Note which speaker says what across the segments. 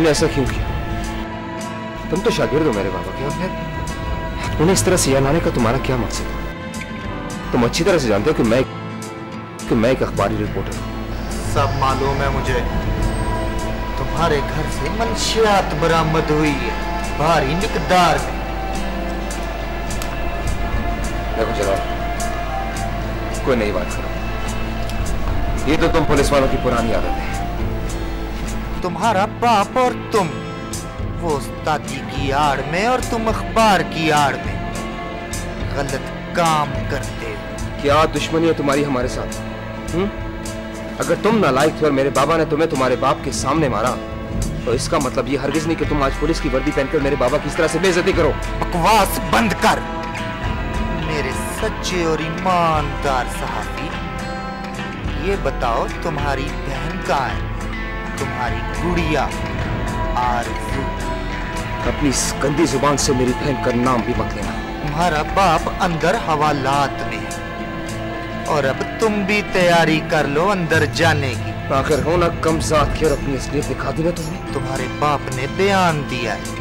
Speaker 1: तुमने ऐसा क्यों किया? तुम तो शागिर्द हो मेरे बाबा के और फिर उन्हें इस तरह से लाने का तुम्हारा क्या मकसद है? तुम अच्छी तरह से जानते हो कि मैं कि मैं एक अखबारी रिपोर्टर हूँ।
Speaker 2: सब मालूम है मुझे। तुम्हारे घर से मंशियात बरामद हुई है भारी मिकदार में।
Speaker 1: देखो जनाब कोई नई बात करो। ये तो तुम पुलिस वालों की पुरानी आदत है।
Speaker 2: तुम्हारा बाप और तुम वो उस्तादी की आड़ में और तुम अखबार की आड़ में गलत काम करते हो।
Speaker 1: क्या दुश्मनी है तुम्हारी हमारे साथ? हुँ? अगर तुम नालायक थे और मेरे बाबा ने तुम्हें तुम्हारे बाप के सामने मारा तो इसका मतलब ये हरगिज नहीं कि तुम आज पुलिस की वर्दी पहनकर मेरे बाबा की इस तरह से बेइज्जती करो।
Speaker 2: बकवास बंद कर। मेरे सच्चे और ईमानदार सहाफी ये बताओ तुम्हारी बहन कहाँ है? तुम्हारी गुड़िया आरज़ू।
Speaker 1: अपनी गंदी ज़ुबान से मेरी बहन का नाम भी मत लेना।
Speaker 2: तुम्हारा बाप अंदर हवालात में है। और अब तुम भी तैयारी कर लो अंदर जाने की।
Speaker 1: आखिर हो ना कम जात की और अपनी असलियत दिखा दी ना तुमने
Speaker 2: तुम्हारे बाप ने बयान दिया है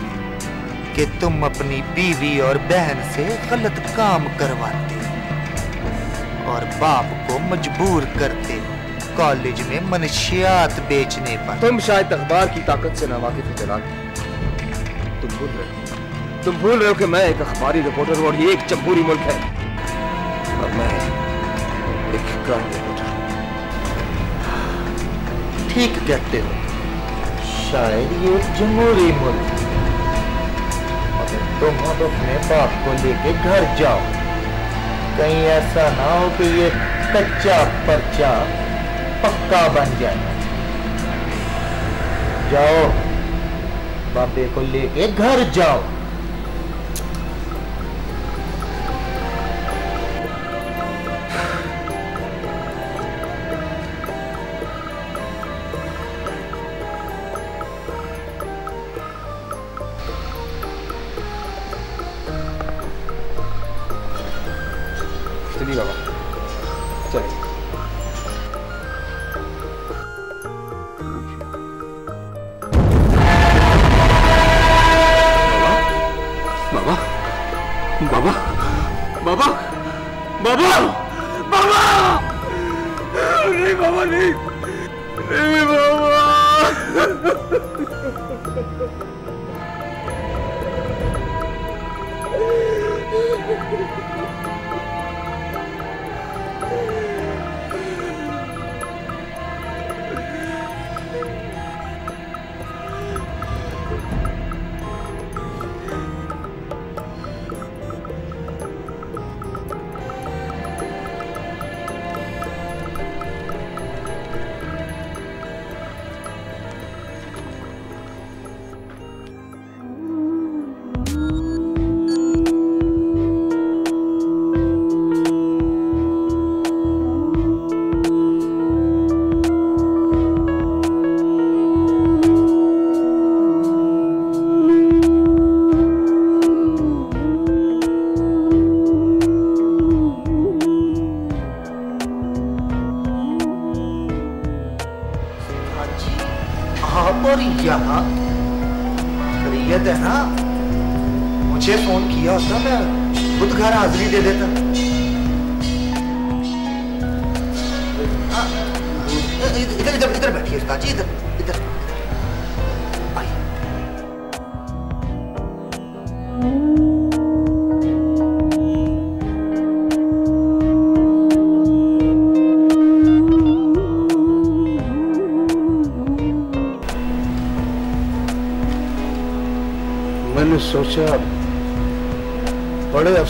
Speaker 2: कि तुम अपनी बीवी और बहन से गलत काम करवाते और बाप को मजबूर करते हो। कॉलेज में मनशियात बेचने पर।
Speaker 1: तुम शायद अखबार की ताकत से नावाकिफ हो जलाल तुम भूल रहे हो। तुम भूल रहे हो कि मैं एक अखबारी रिपोर्टर हूँ और ये एक जमहूरी मुल्क है। और मैं एक क्राइम रिपोर्टर
Speaker 2: ठीक कहते हो। शायद ये जमहूरी मुल्क। मगर तुम अब अपने बाप को लेके घर जाओ। कहीं ऐसा ना हो कि ये कच्चा पर्चा पक्का बन जाए। जाओ। बाबे को लेके घर जाओ।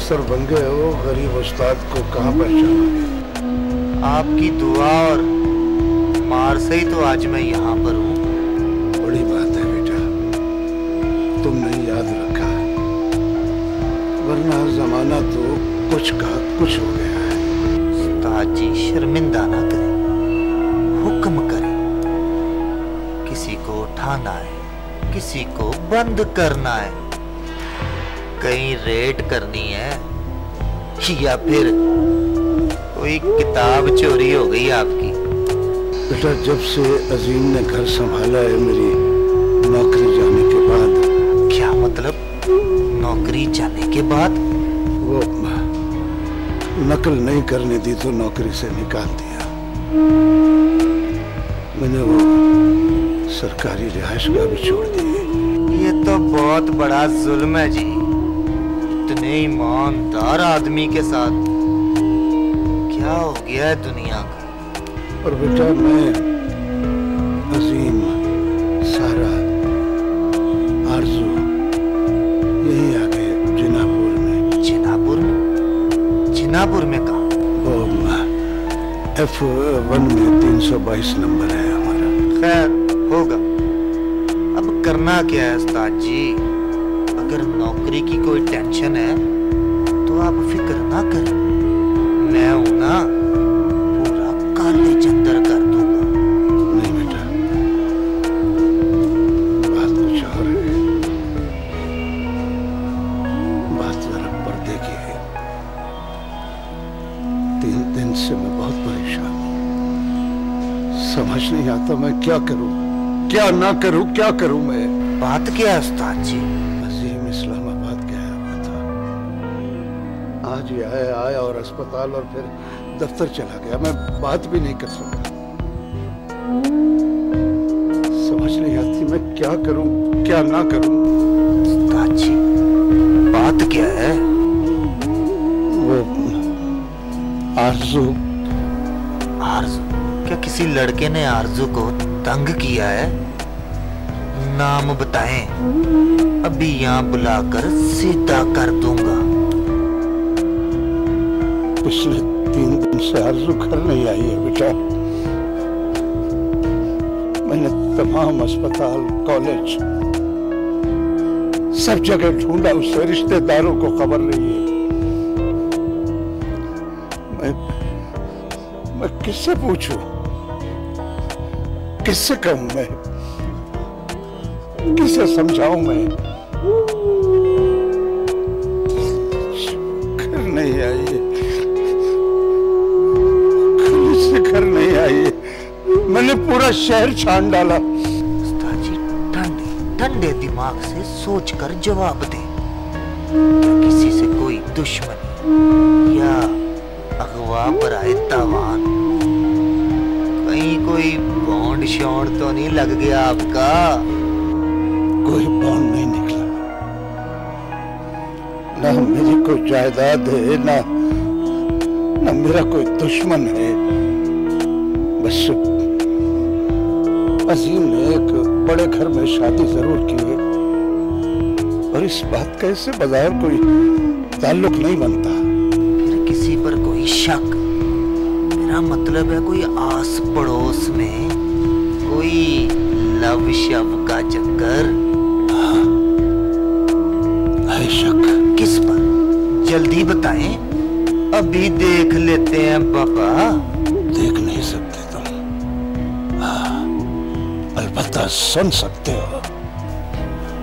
Speaker 3: अफसर बन गए हो गरीब उस्ताद को कहाँ पहचाना?
Speaker 2: आपकी दुआ और मार से ही तो आज मैं यहाँ पर हूँ।
Speaker 3: बड़ी बात है बेटा तुमने याद रखा वरना जमाना तो कुछ का कुछ हो गया है।
Speaker 2: उस्ताद जी शर्मिंदा ना करें। हुक्म करें। किसी को उठाना है किसी को बंद करना है। कहीं रेड करनी है या फिर कोई किताब चोरी हो गई आपकी?
Speaker 3: बेटा जब से अजीम ने घर संभाला है मेरी नौकरी जाने के बाद।
Speaker 2: क्या मतलब? नौकरी जाने के बाद?
Speaker 3: वो नकल नहीं करने दी तो नौकरी से निकाल दिया। मैंने वो सरकारी रिहायश का भी छोड़ दी
Speaker 2: ये तो बहुत बड़ा जुल्म है जी। इतने ईमानदार आदमी के साथ। क्या हो गया है दुनिया का?
Speaker 3: और बेटा मैं अजीम सारा आरज़ू यही आ गए जिनापुर में।
Speaker 2: जिनापुर में? जिनापुर में कहा?
Speaker 3: एफ़ वन में तीन सौ बाईस नंबर है हमारा।
Speaker 2: खैर होगा। अब करना क्या है उस्ताद जी? अगर नौकरी की कोई टेंशन है तो आप फ़िक्र ना करें। मैं हूँ ना पूरा काले चंदर कर दूँगा।
Speaker 3: नहीं बेटा बात कुछ और है। बात जरा पर्दे की है। तीन दिन से मैं बहुत परेशान हूँ। समझ नहीं आता मैं क्या करूँ क्या ना करूँ क्या करूँ मैं?
Speaker 2: बात क्या है उस्ताद जी।
Speaker 3: अस्पताल और फिर दफ्तर चला गया। मैं बात भी नहीं कर सकता। समझ नहीं आती मैं क्या करूँ, क्या ना करूँ।
Speaker 2: जी बात क्या है?
Speaker 3: वो आरज़ू।
Speaker 2: आरज़ू? क्या किसी लड़के ने आरज़ू को तंग किया है? नाम बताएँ। अभी यहाँ बुलाकर सीधा कर दूँगा।
Speaker 3: पिछले तीन दिन से आरज़ू घर नहीं आई है बेटा। मैंने तमाम अस्पताल, कॉलेज, सब जगह ढूंढा उससे रिश्तेदारों को खबर नहीं है। मैं मैं किससे पूछूँ? किससे कहूँ मैं? किसे समझाऊं मैं? पूरा शहर छान डाला।
Speaker 2: जी ठंडे ठंडे दिमाग से सोचकर जवाब दे। क्या किसी से कोई दुश्मनी या अगवा बराए तावान कहीं कोई बॉन्ड शॉन्ड तो नहीं लग गया आपका?
Speaker 3: कोई बॉन्ड नहीं निकला। ना मेरी कोई जायदाद है ना ना मेरा कोई दुश्मन है। अजीम ने एक बड़े घर में शादी ज़रूर की है। और इस बात का इससे बाज़ार कोई ताल्लुक नहीं बनता।
Speaker 2: किसी पर कोई शक मेरा मतलब है कोई आस पड़ोस में कोई लव शव का चक्कर।
Speaker 3: है शक।
Speaker 2: किस पर? जल्दी बताएँ। अभी देख लेते हैं बाबा
Speaker 3: सुन सकते हो।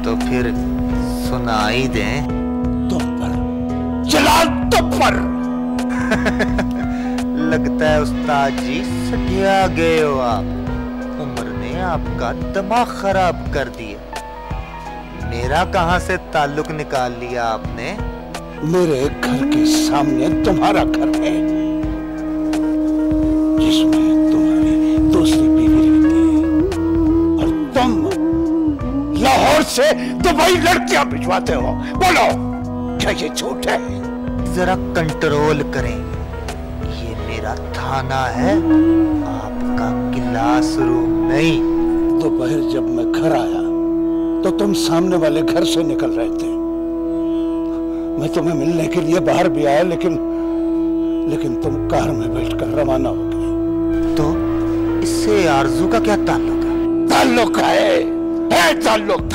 Speaker 2: तो फिर सुनाई दें।
Speaker 3: तुम पर। चला तुम पर।
Speaker 2: लगता है उस्ताद जी सटिया गए हो आप। उम्र ने आपका दिमाग खराब कर दिया। मेरा कहाँ से ताल्लुक निकाल लिया आपने?
Speaker 3: मेरे घर के सामने तुम्हारा घर है। से दुबई लड़कियाँ भिजवाते हो। बोलो क्या ये झूठ है?
Speaker 2: जरा कंट्रोल करें। ये मेरा थाना है आपका क्लास रूम नहीं।
Speaker 3: दोपहर तो जब मैं घर आया तो तुम सामने वाले घर से निकल रहे थे। मैं तुम्हें मिलने के लिए बाहर भी आया लेकिन लेकिन तुम कार में बैठकर रवाना हो गए।
Speaker 2: तो इससे आरज़ू का क्या ताल्लुक है?
Speaker 3: ताल्लुक है है ताल्लुक।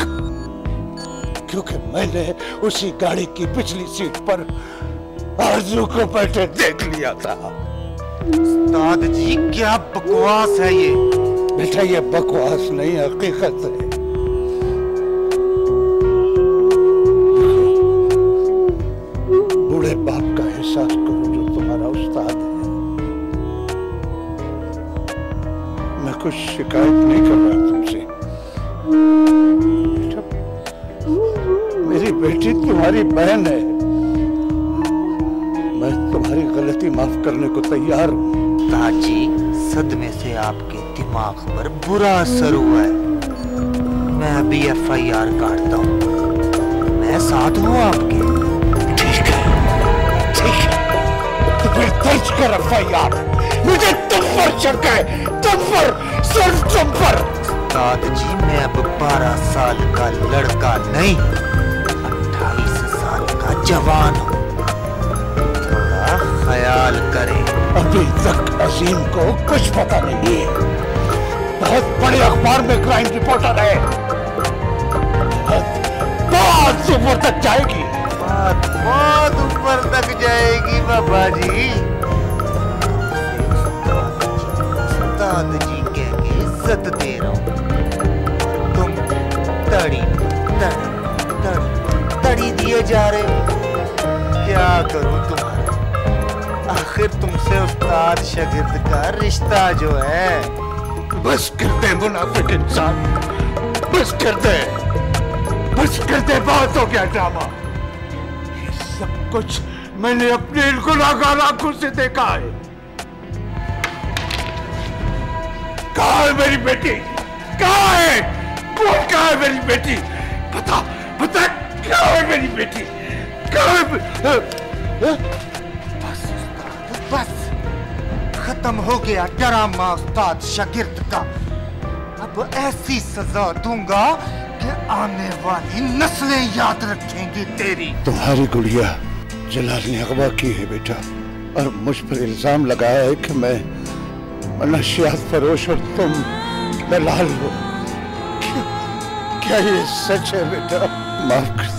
Speaker 3: क्योंकि मैंने उसी गाड़ी की पिछली सीट पर आरज़ू को बैठे देख लिया था।
Speaker 2: उस्ताद जी क्या बकवास है ये?
Speaker 3: बेटा ये बकवास नहीं हकीकत है।
Speaker 2: दिमाग पर बुरा असर हुआ है। मैं अभी एफ़ आई आर काटता हूँ। मैं साथ हूँ आपके।
Speaker 3: ठीक है। ठीक है। दर्ज कर एफ़ आई आर मुझे तुम पर शक है। तुम पर, सिर्फ़ तुम पर।
Speaker 2: उस्ताद जी मैं अब बारह साल का लड़का नहीं, अट्ठाईस साल का जवान हूँ। ख्याल करें।
Speaker 3: अभी तक अजीम को कुछ पता नहीं है। बहुत बड़े अखबार में क्राइम रिपोर्टर है। बहुत ऊपर तक जाएगी
Speaker 2: बहुत ऊपर तक जाएगी बाबा जी जी कह के इज़्ज़त दे रहा हूँ। तुम तड़ी तड़ी तड़ी तड़ी दिए जा रहे हो। क्या करूँ तुम्हारा? आखिर तुमसे उस्ताद शगिर्द का रिश्ता जो है
Speaker 3: बस कर दे मुनाफिक इंसान बस कर दे। बस कर दे बहुत हो गया ड्रामा। ये सब कुछ मैंने अपने इन गुनाहगार आँखों से देखा है। कहा है मेरी बेटी? कहा है? कौन कहा है मेरी बेटी? पता पता क्या है मेरी बेटी? कहा है?
Speaker 2: खत्म हो गया ड्रामा उस्ताद शागिर्द का। अब ऐसी सजा दूँगा कि आने वाली नस्लें याद रखेंगी तेरी।
Speaker 3: तुम्हारी गुड़िया जलाल ने अगवा की है बेटा और मुझ पर इल्ज़ाम लगाया है कि मैं नशियात फरोश और तुम दलाल हो। क्या, क्या ये सच है बेटा? माफ़ कर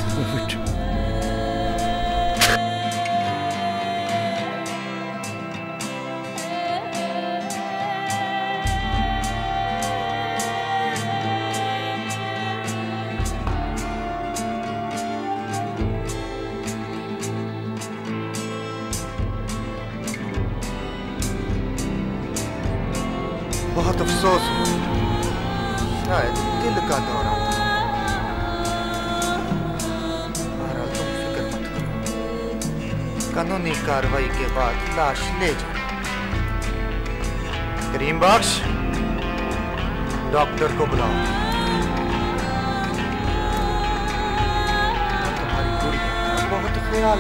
Speaker 2: लाश क्रीम बॉक्स डॉक्टर को बुलाओ। बहुत ख्याल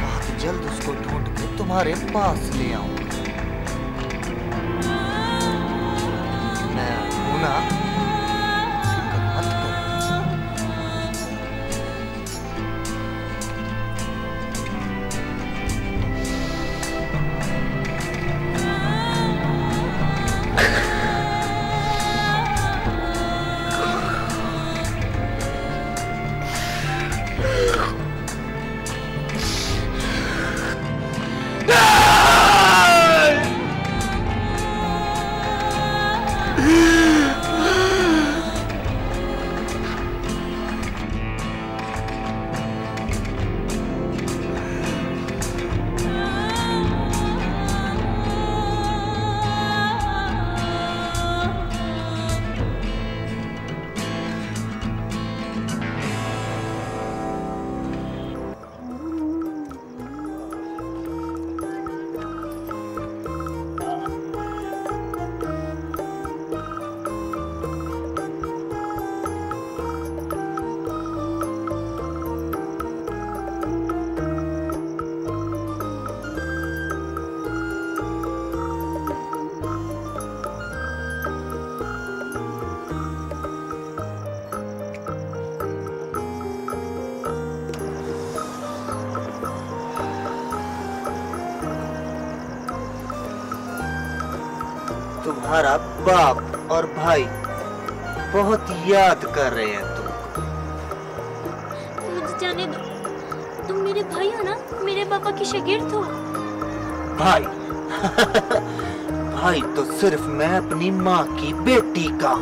Speaker 2: बहुत जल्द उसको ढूंढ के तुम्हारे पास तुम्हारा बाप और भाई बहुत याद कर रहे हैं तुम।
Speaker 4: मुझे जाने दो। तुम मेरे भाई हो ना? मेरे पापा की शागिर्द हो।
Speaker 2: भाई? भाई तो सिर्फ़ मैं अपनी माँ की बेटी का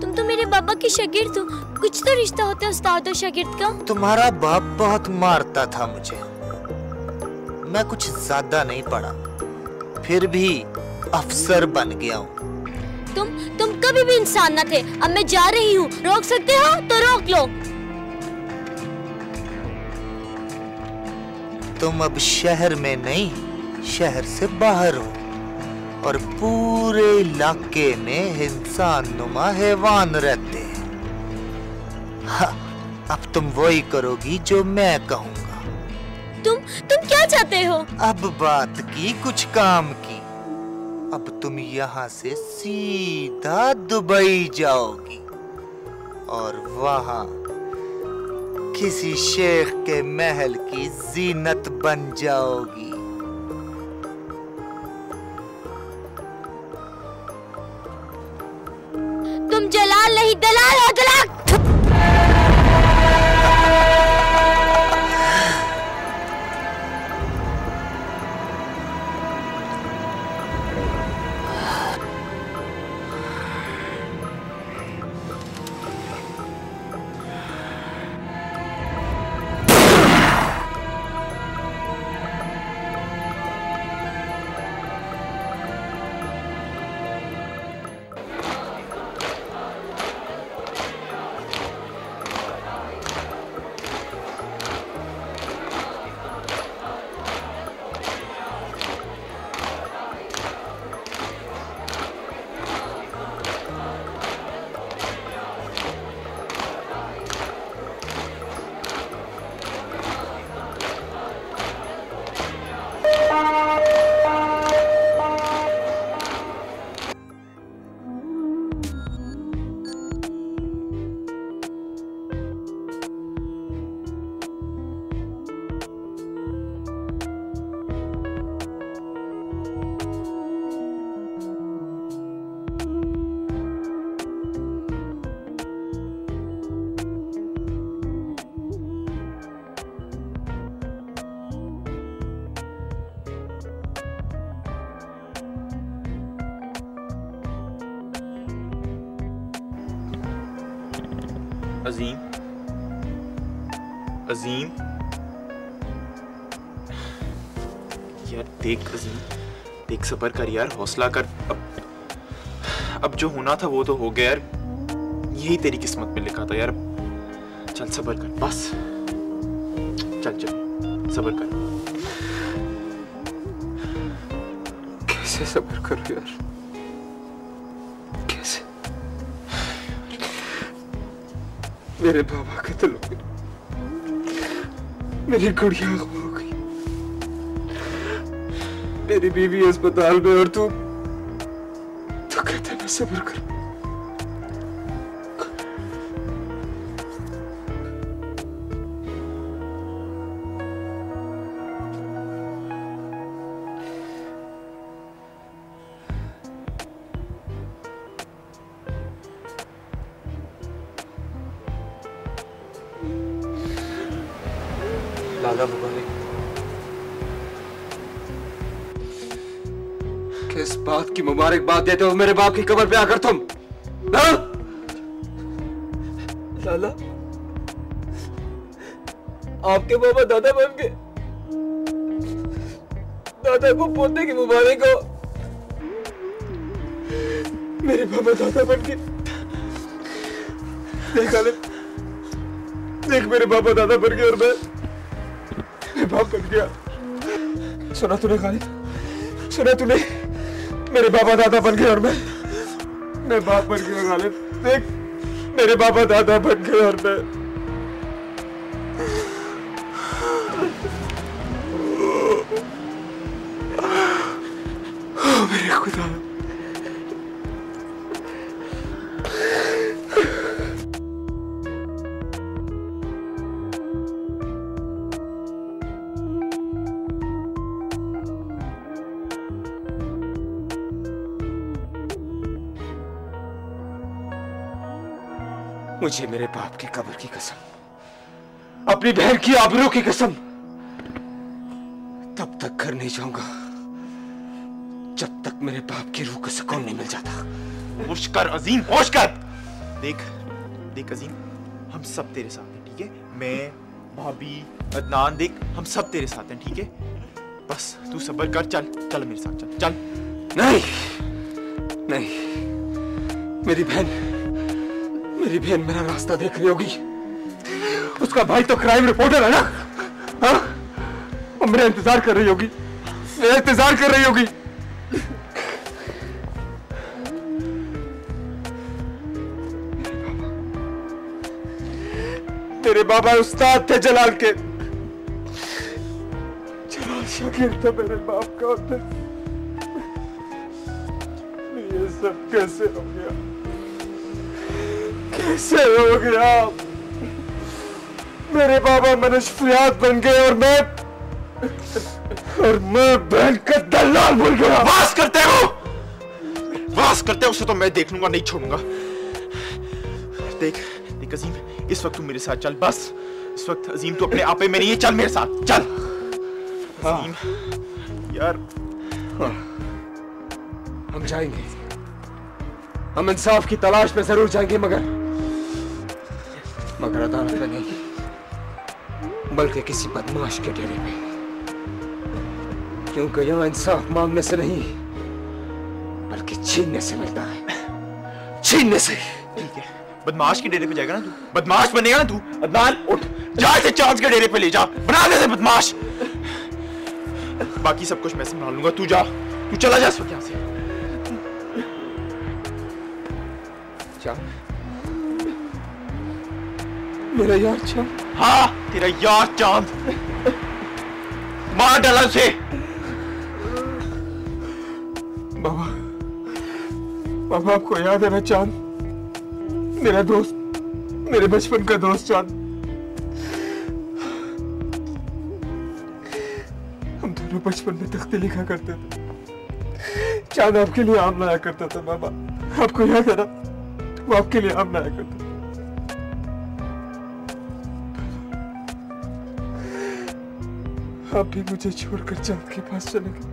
Speaker 4: तुम तो मेरे बाबा की शागिर्द हो। कुछ तो रिश्ता होता है उस्ताद और शागिर्द का।
Speaker 2: तुम्हारा बाप बहुत मारता था मुझे। मैं कुछ ज़्यादा नहीं पढ़ा। फिर भी अफसर बन गया हूँ।
Speaker 4: तुम तुम कभी भी इंसान न थे। अब मैं जा रही हूँ। रोक सकते हो? तो रोक लो।
Speaker 2: तुम अब शहर में नहीं शहर से बाहर हो। और पूरे इलाके में इंसान नुमा हैवान रहते हैं। हाँ, अब तुम वही करोगी जो मैं कहूँगा।
Speaker 4: तुम तुम क्या चाहते हो?
Speaker 2: अब बात की कुछ काम की। अब तुम यहाँ से सीधा दुबई जाओगी। और वहाँ किसी शेख के महल की जीनत बन जाओगी।
Speaker 4: तुम जलाल नहीं, दलाल हो, दलाल!
Speaker 5: अजीम अजीम यार, देख अजीम देख सबर कर यार, हौसला कर। अब अब जो होना था वो तो हो गया यार। यही तेरी किस्मत में लिखा था यार। चल सबर कर। बस। चल चल। सबर कर।
Speaker 1: कैसे सबर करूँ यार? मेरे बाबा कत्ल हो गए मेरी गुड़िया हो गई। मेरी बीवी अस्पताल में और तू तो कहते ना, सब्र कर। मुबारकबाद देते हो मेरे बाप की कब्र पे आकर तुम। हाँ?
Speaker 5: लाला, आपके बाबा दादा बन गए। दादा को पोते की मुबारक हो। मेरे बाबा दादा बन गए। देख आलिम देख मेरे बाबा दादा बन गए और मैं मैं बाप बन गया सुना तूने खालिद सुना तूने। मेरे बाबा दादा बन गए और मैं मैं बाप बन गया गालिब। देख, मेरे बाबा दादा बन गए और मैं।
Speaker 1: मुझे मेरे बाप की कब्र की कसम अपनी बहन की आबरू की कसम तब तक घर नहीं जाऊँगा जब तक मेरे बाप की रूह का सुकून नहीं मिल जाता।
Speaker 5: होश कर अजीम होश कर देख देख अजीम हम सब तेरे साथ हैं ठीक है? मैं भाभी अदनान देख हम सब तेरे साथ हैं ठीक है? बस तू सब्र कर चल चल मेरे साथ चल चल।
Speaker 1: नहीं नहीं मेरी बहन मेरी बहन मेरा रास्ता देख रही होगी। उसका भाई तो क्राइम रिपोर्टर है ना? हाँ? मेरा इंतज़ार कर रही होगी। मेरा इंतज़ार कर रही होगी। तेरे बाबा उस्ताद थे जलाल के। जलाल शाकिर था मेरे बाप का ये सब कैसे हो गया? कैसे हो गया। मेरे बाबा मनशफियात बन गए और मैं और मैं बहन का दलाल बन गया।
Speaker 5: वास करते हो? वास करते हो उसे तो मैं देख लूँगा नहीं छोड़ूँगा। देख देख अजीम इस वक्त तू मेरे साथ चल बस। इस वक्त अजीम तू अपने आपे में नहीं है चल मेरे साथ चल। अजीम यार।
Speaker 1: हम जाएँगे। हम इंसाफ की तलाश में ज़रूर जाएँगे मगर मगर अदालत में नहीं बल्कि किसी बदमाश के डेरे में। क्योंकि यहाँ इंसाफ मांगने से नहीं बल्कि छीनने से मिलता है। छीनने से।
Speaker 5: ठीक है। बदमाश के डेरे पे जाएगा ना तू? बदमाश बनेगा ना तू? अदनान उठ। जा इसे चांस के डेरे पे ले जा। बना दे बदमाश। बाकी सब कुछ मैं संभाल लूँगा। तू जा। तू चला जा इस वक्त यहाँ से
Speaker 1: चाँद मेरा यार चाँद।
Speaker 5: हाँ तेरा यार चाँद। मार डाला उसे।
Speaker 1: बाबा बाबा आपको याद है ना चाँद? मेरा दोस्त मेरे बचपन का दोस्त चाँद। हम दोनों बचपन में तख्ते लिखा करते थे। चाँद आपके लिए आम लाया करता था बाबा। आपको याद है ना? वो आपके लिए आम लाया करता आप भी मुझे छोड़कर चाँद के पास चले गए।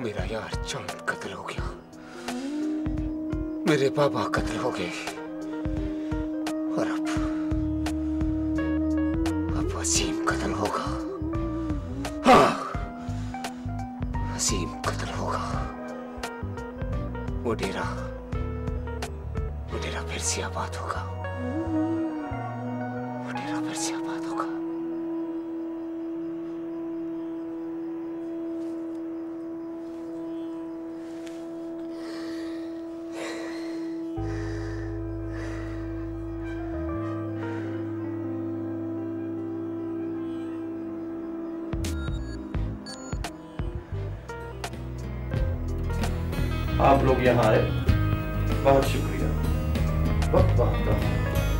Speaker 1: मेरा यार चाँद कत्ल हो गया। मेरे बाबा कत्ल हो गए। और अब अब वसीम कत्ल होगा। हाँ वसीम कत्ल होगा। वो डेरा वो डेरा फिर से आबाद होगा। होगा
Speaker 6: आप लोग यहाँ आए। बहुत शुक्रिया। बहुत बहुत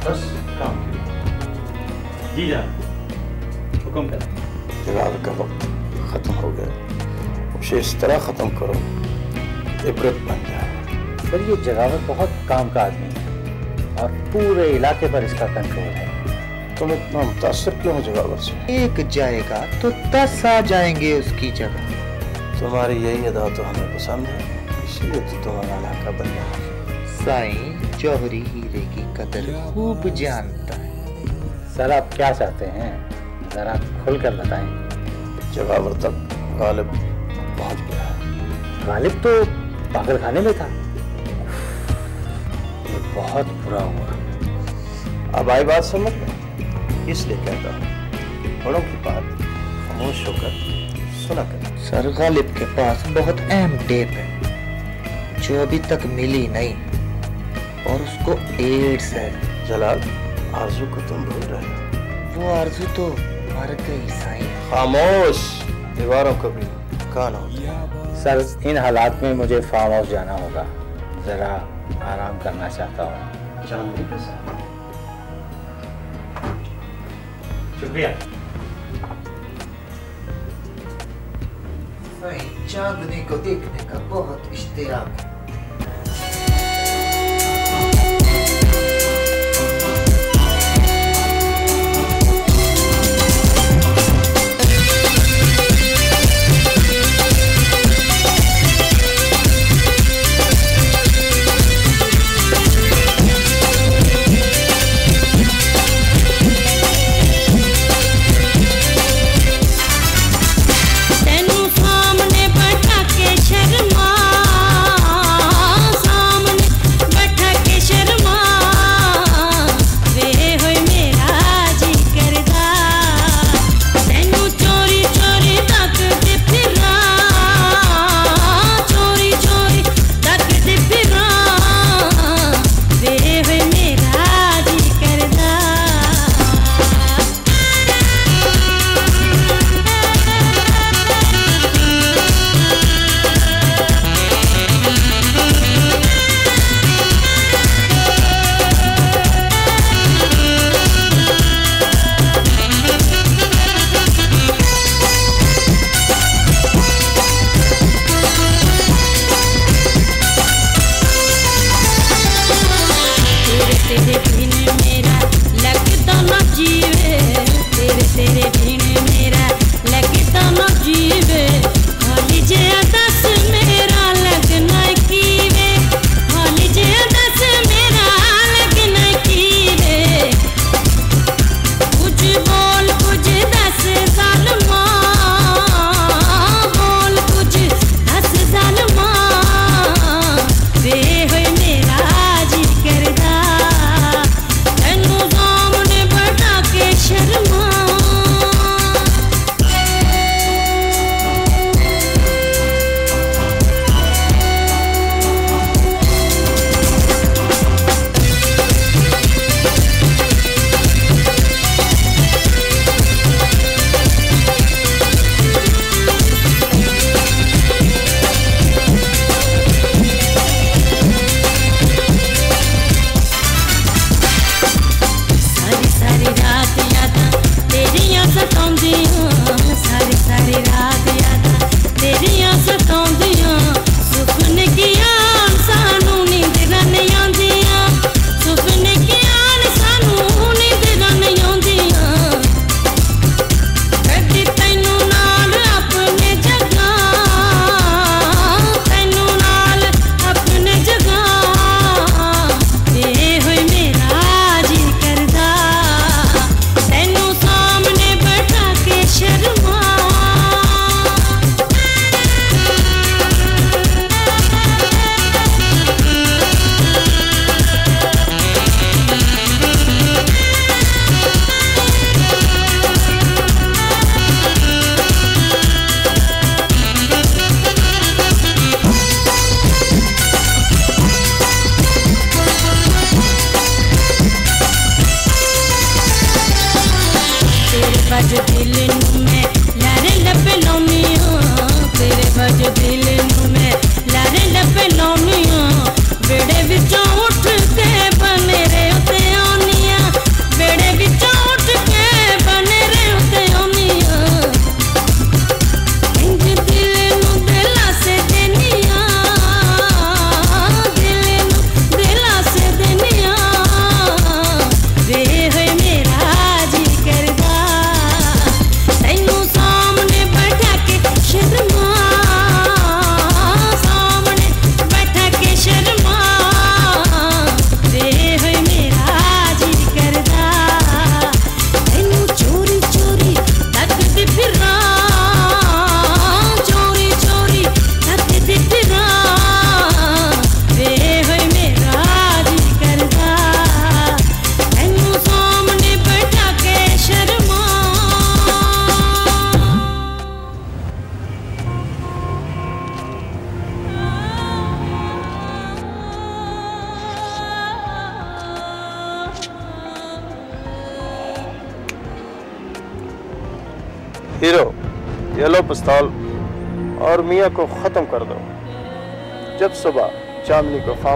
Speaker 6: बस। जी जान हुक्म करें।
Speaker 7: का वक्त खत्म हो गया। उसे इस तरह खत्म करो इबरत बन जाए।
Speaker 8: पर ये जगावत बहुत काम का आदमी है और पूरे इलाके पर इसका कंट्रोल है।
Speaker 7: तुम इतना मुतासर क्यों हो जगावर से?
Speaker 2: एक जाएगा तो दस आ जाएँगे उसकी जगह।
Speaker 7: तुम्हारी यही अदा तो हमें पसंद है इसलिए तो तुम्हारा इलाका बन है
Speaker 2: साईं जौहरी हीरे की कदर खूब जानता है।
Speaker 8: सर आप क्या चाहते हैं? जरा खुल कर बताएँ।
Speaker 7: जगावर तक गालिब पहुँच गया है।
Speaker 8: गालिब तो पागल खाने में था। ये बहुत बुरा हुआ।
Speaker 7: अब आई बात समझ में? इसलिए कहता हूँ बड़ों की बात खामोश होकर सुना कर।
Speaker 2: सर गालिब के पास बहुत अहम टेप है जो अभी तक मिली नहीं और उसको एड्स है।
Speaker 7: जलाल आरज़ू को तुम भूल रहे हो
Speaker 2: वो आरज़ू तो मर गई साईं
Speaker 7: खामोश दीवारों को भी कान हो
Speaker 8: सर इन हालात में मुझे फार्म हाउस जाना होगा जरा आराम करना चाहता हूँ
Speaker 6: चांदनी शुक्रिया
Speaker 2: साईं चांदनी को देखने का बहुत इश्तियाक है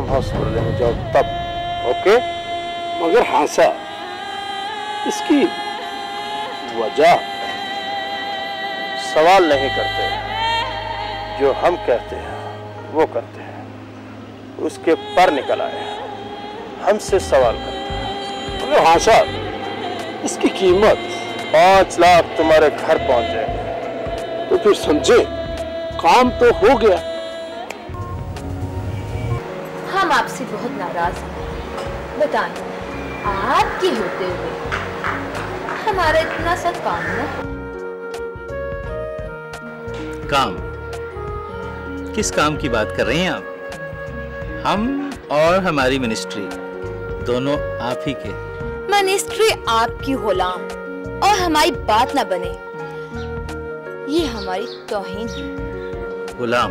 Speaker 9: हाउस पर लेने जाओ तब। ओके?
Speaker 10: मगर हाँ साहब इसकी वजह
Speaker 9: सवाल नहीं करते। जो हम कहते हैं, वो करते हैं। उसके पर निकल आए हमसे सवाल करते हैं।
Speaker 10: हाँ साहब इसकी कीमत
Speaker 9: पाँच लाख तुम्हारे घर पहुँच जाएँगे।
Speaker 10: तो फिर समझे, काम तो हो गया।
Speaker 8: किस काम की बात कर रहे हैं आप? हम और हमारी मिनिस्ट्री दोनों आप ही के।
Speaker 11: मिनिस्ट्री आपकी गुलाम और हमारी बात ना बने। ये हमारी तौहीन है।
Speaker 8: गुलाम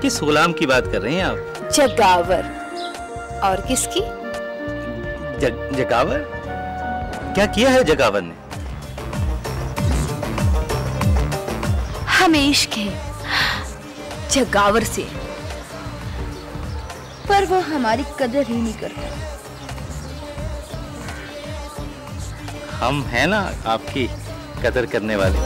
Speaker 8: किस गुलाम की बात कर रहे हैं आप?
Speaker 11: जगावर। और किसकी?
Speaker 8: जग, जगावर? क्या किया है जगावर ने?
Speaker 11: हमें इश्क है जगावर से। पर वो हमारी कदर ही नहीं करता।
Speaker 8: हम हैं ना आपकी कदर करने वाले।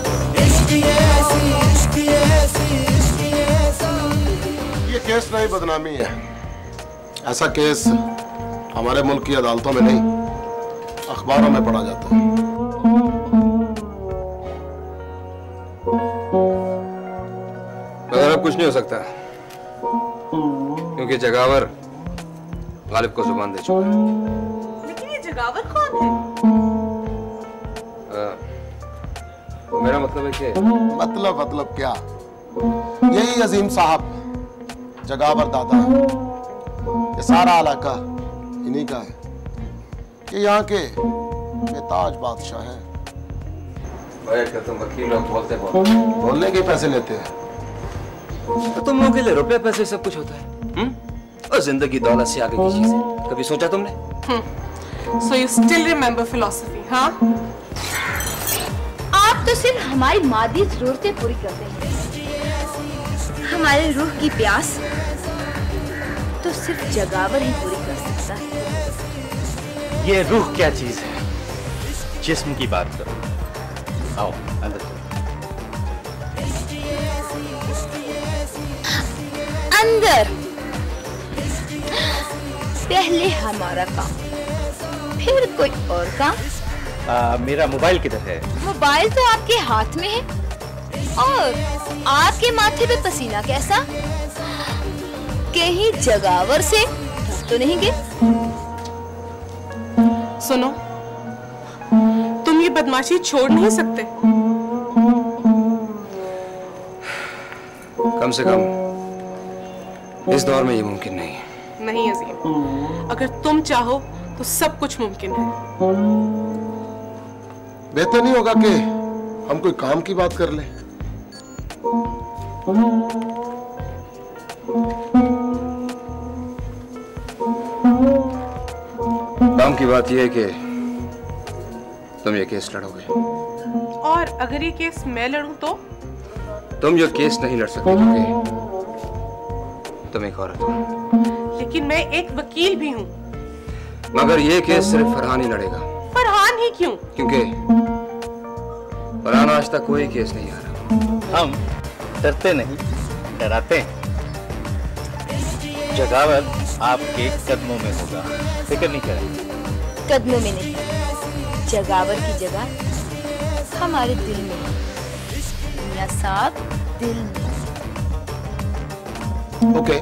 Speaker 12: ये केस नहीं बदनामी है। ऐसा केस हमारे मुल्क की अदालतों में नहीं अखबारों में पढ़ा जाता है।
Speaker 1: कुछ नहीं हो सकता। क्योंकि जगावर गालिब को ज़ुबान दे चुका है।
Speaker 13: लेकिन ये जगावर कौन है?
Speaker 1: हाँ। तो मेरा मतलब है कि
Speaker 12: मतलब मतलब क्या? यही अजीम साहब जगावर दादा। है ये सारा इलाका इन्हीं का है। ये यहाँ के बेताज बादशाह हैं।
Speaker 1: बैठ कर तुम वकील लोग बोलते बोलते
Speaker 12: बोलने के पैसे लेते हैं।
Speaker 1: तुम लोगों के लिए रुपए पैसे सब कुछ होता है। हुँ? और ज़िंदगी दौलत से आगे की चीज़। है कभी सोचा तुमने?
Speaker 13: So you still remember philosophy हाँ?
Speaker 11: आप तो सिर्फ़ हमारी मादी जरूरतें पूरी करते हैं। हमारे रूह की प्यास तो सिर्फ़ जगावर ही पूरी कर सकता है।
Speaker 8: ये रूह क्या चीज़ है? जिस्म की बात करो। अंदर।
Speaker 11: पहले हमारा काम फिर कोई और काम।
Speaker 8: आ, मेरा मोबाइल किधर है?
Speaker 11: मोबाइल तो आपके हाथ में है। और आपके माथे पे पसीना कैसा? कहीं जगावर से तो नहीं गए?
Speaker 13: सुनो तुम ये बदमाशी छोड़ नहीं सकते।
Speaker 1: कम से कम इस दौर में ये मुमकिन नहीं है।
Speaker 13: नहीं अजीम। अगर तुम चाहो तो सब कुछ मुमकिन है।
Speaker 12: बेहतर नहीं होगा कि हम कोई काम की बात कर लें।
Speaker 1: काम की बात यह है कि तुम ये केस लड़ोगे।
Speaker 13: और अगर ये केस मैं लड़ूं तो?
Speaker 1: तुम ये केस नहीं लड़ सकते तुम एक औरत हो।
Speaker 13: लेकिन मैं एक वकील भी हूँ।
Speaker 1: मगर ये केस सिर्फ़ फरहान ही लड़ेगा।
Speaker 13: फरहान ही क्यों?
Speaker 1: क्योंकि फरहान आज तक कोई केस नहीं हारा।
Speaker 8: हम डरते नहीं डराते हैं। जगावर आपके कदमों में होगा। फ़िक्र नहीं करें।
Speaker 11: कदमों में नहीं। जगावर की जगह हमारे दिल में है। साहब दिल में।
Speaker 12: ओके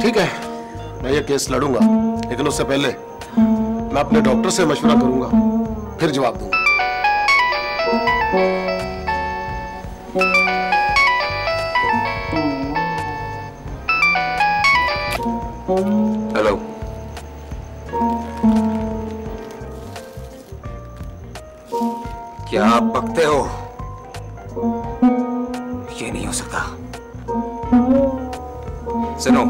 Speaker 12: ठीक है, मैं ये केस लड़ूँगा, लेकिन उससे पहले मैं अपने डॉक्टर से मशवरा करूँगा, फिर जवाब दूँगा।
Speaker 1: हेलो क्या आप पकते हो? सुनो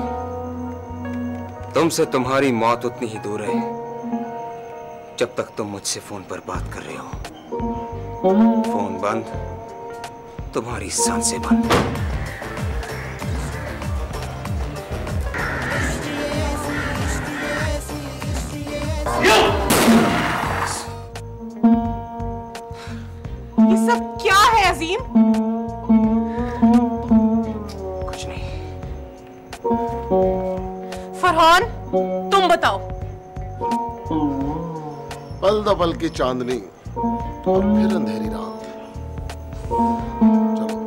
Speaker 1: तुमसे तुम्हारी मौत उतनी ही दूर है जब तक तुम मुझसे फ़ोन पर बात कर रहे हो। फ़ोन बंद तुम्हारी साँसें बंद।
Speaker 12: द पल की चांदनी और फिर अंधेरी रात। चलो,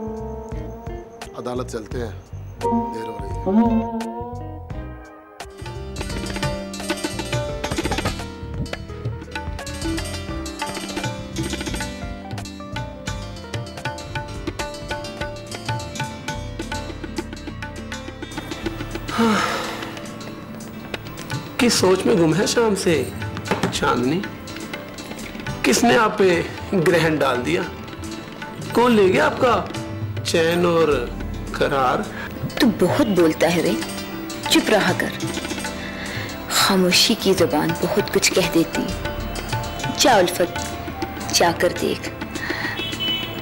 Speaker 12: अदालत चलते हैं। देर हो रही है।
Speaker 14: किस सोच में गुम है शाम से? चांदनी? किसने आप पे ग्रहण डाल दिया? कौन ले गया आपका चैन और करार?
Speaker 11: तू बहुत बोलता है रे। चुप रहा कर। खामोशी की जबान बहुत कुछ कह देती। जा उल्फत जाकर देख।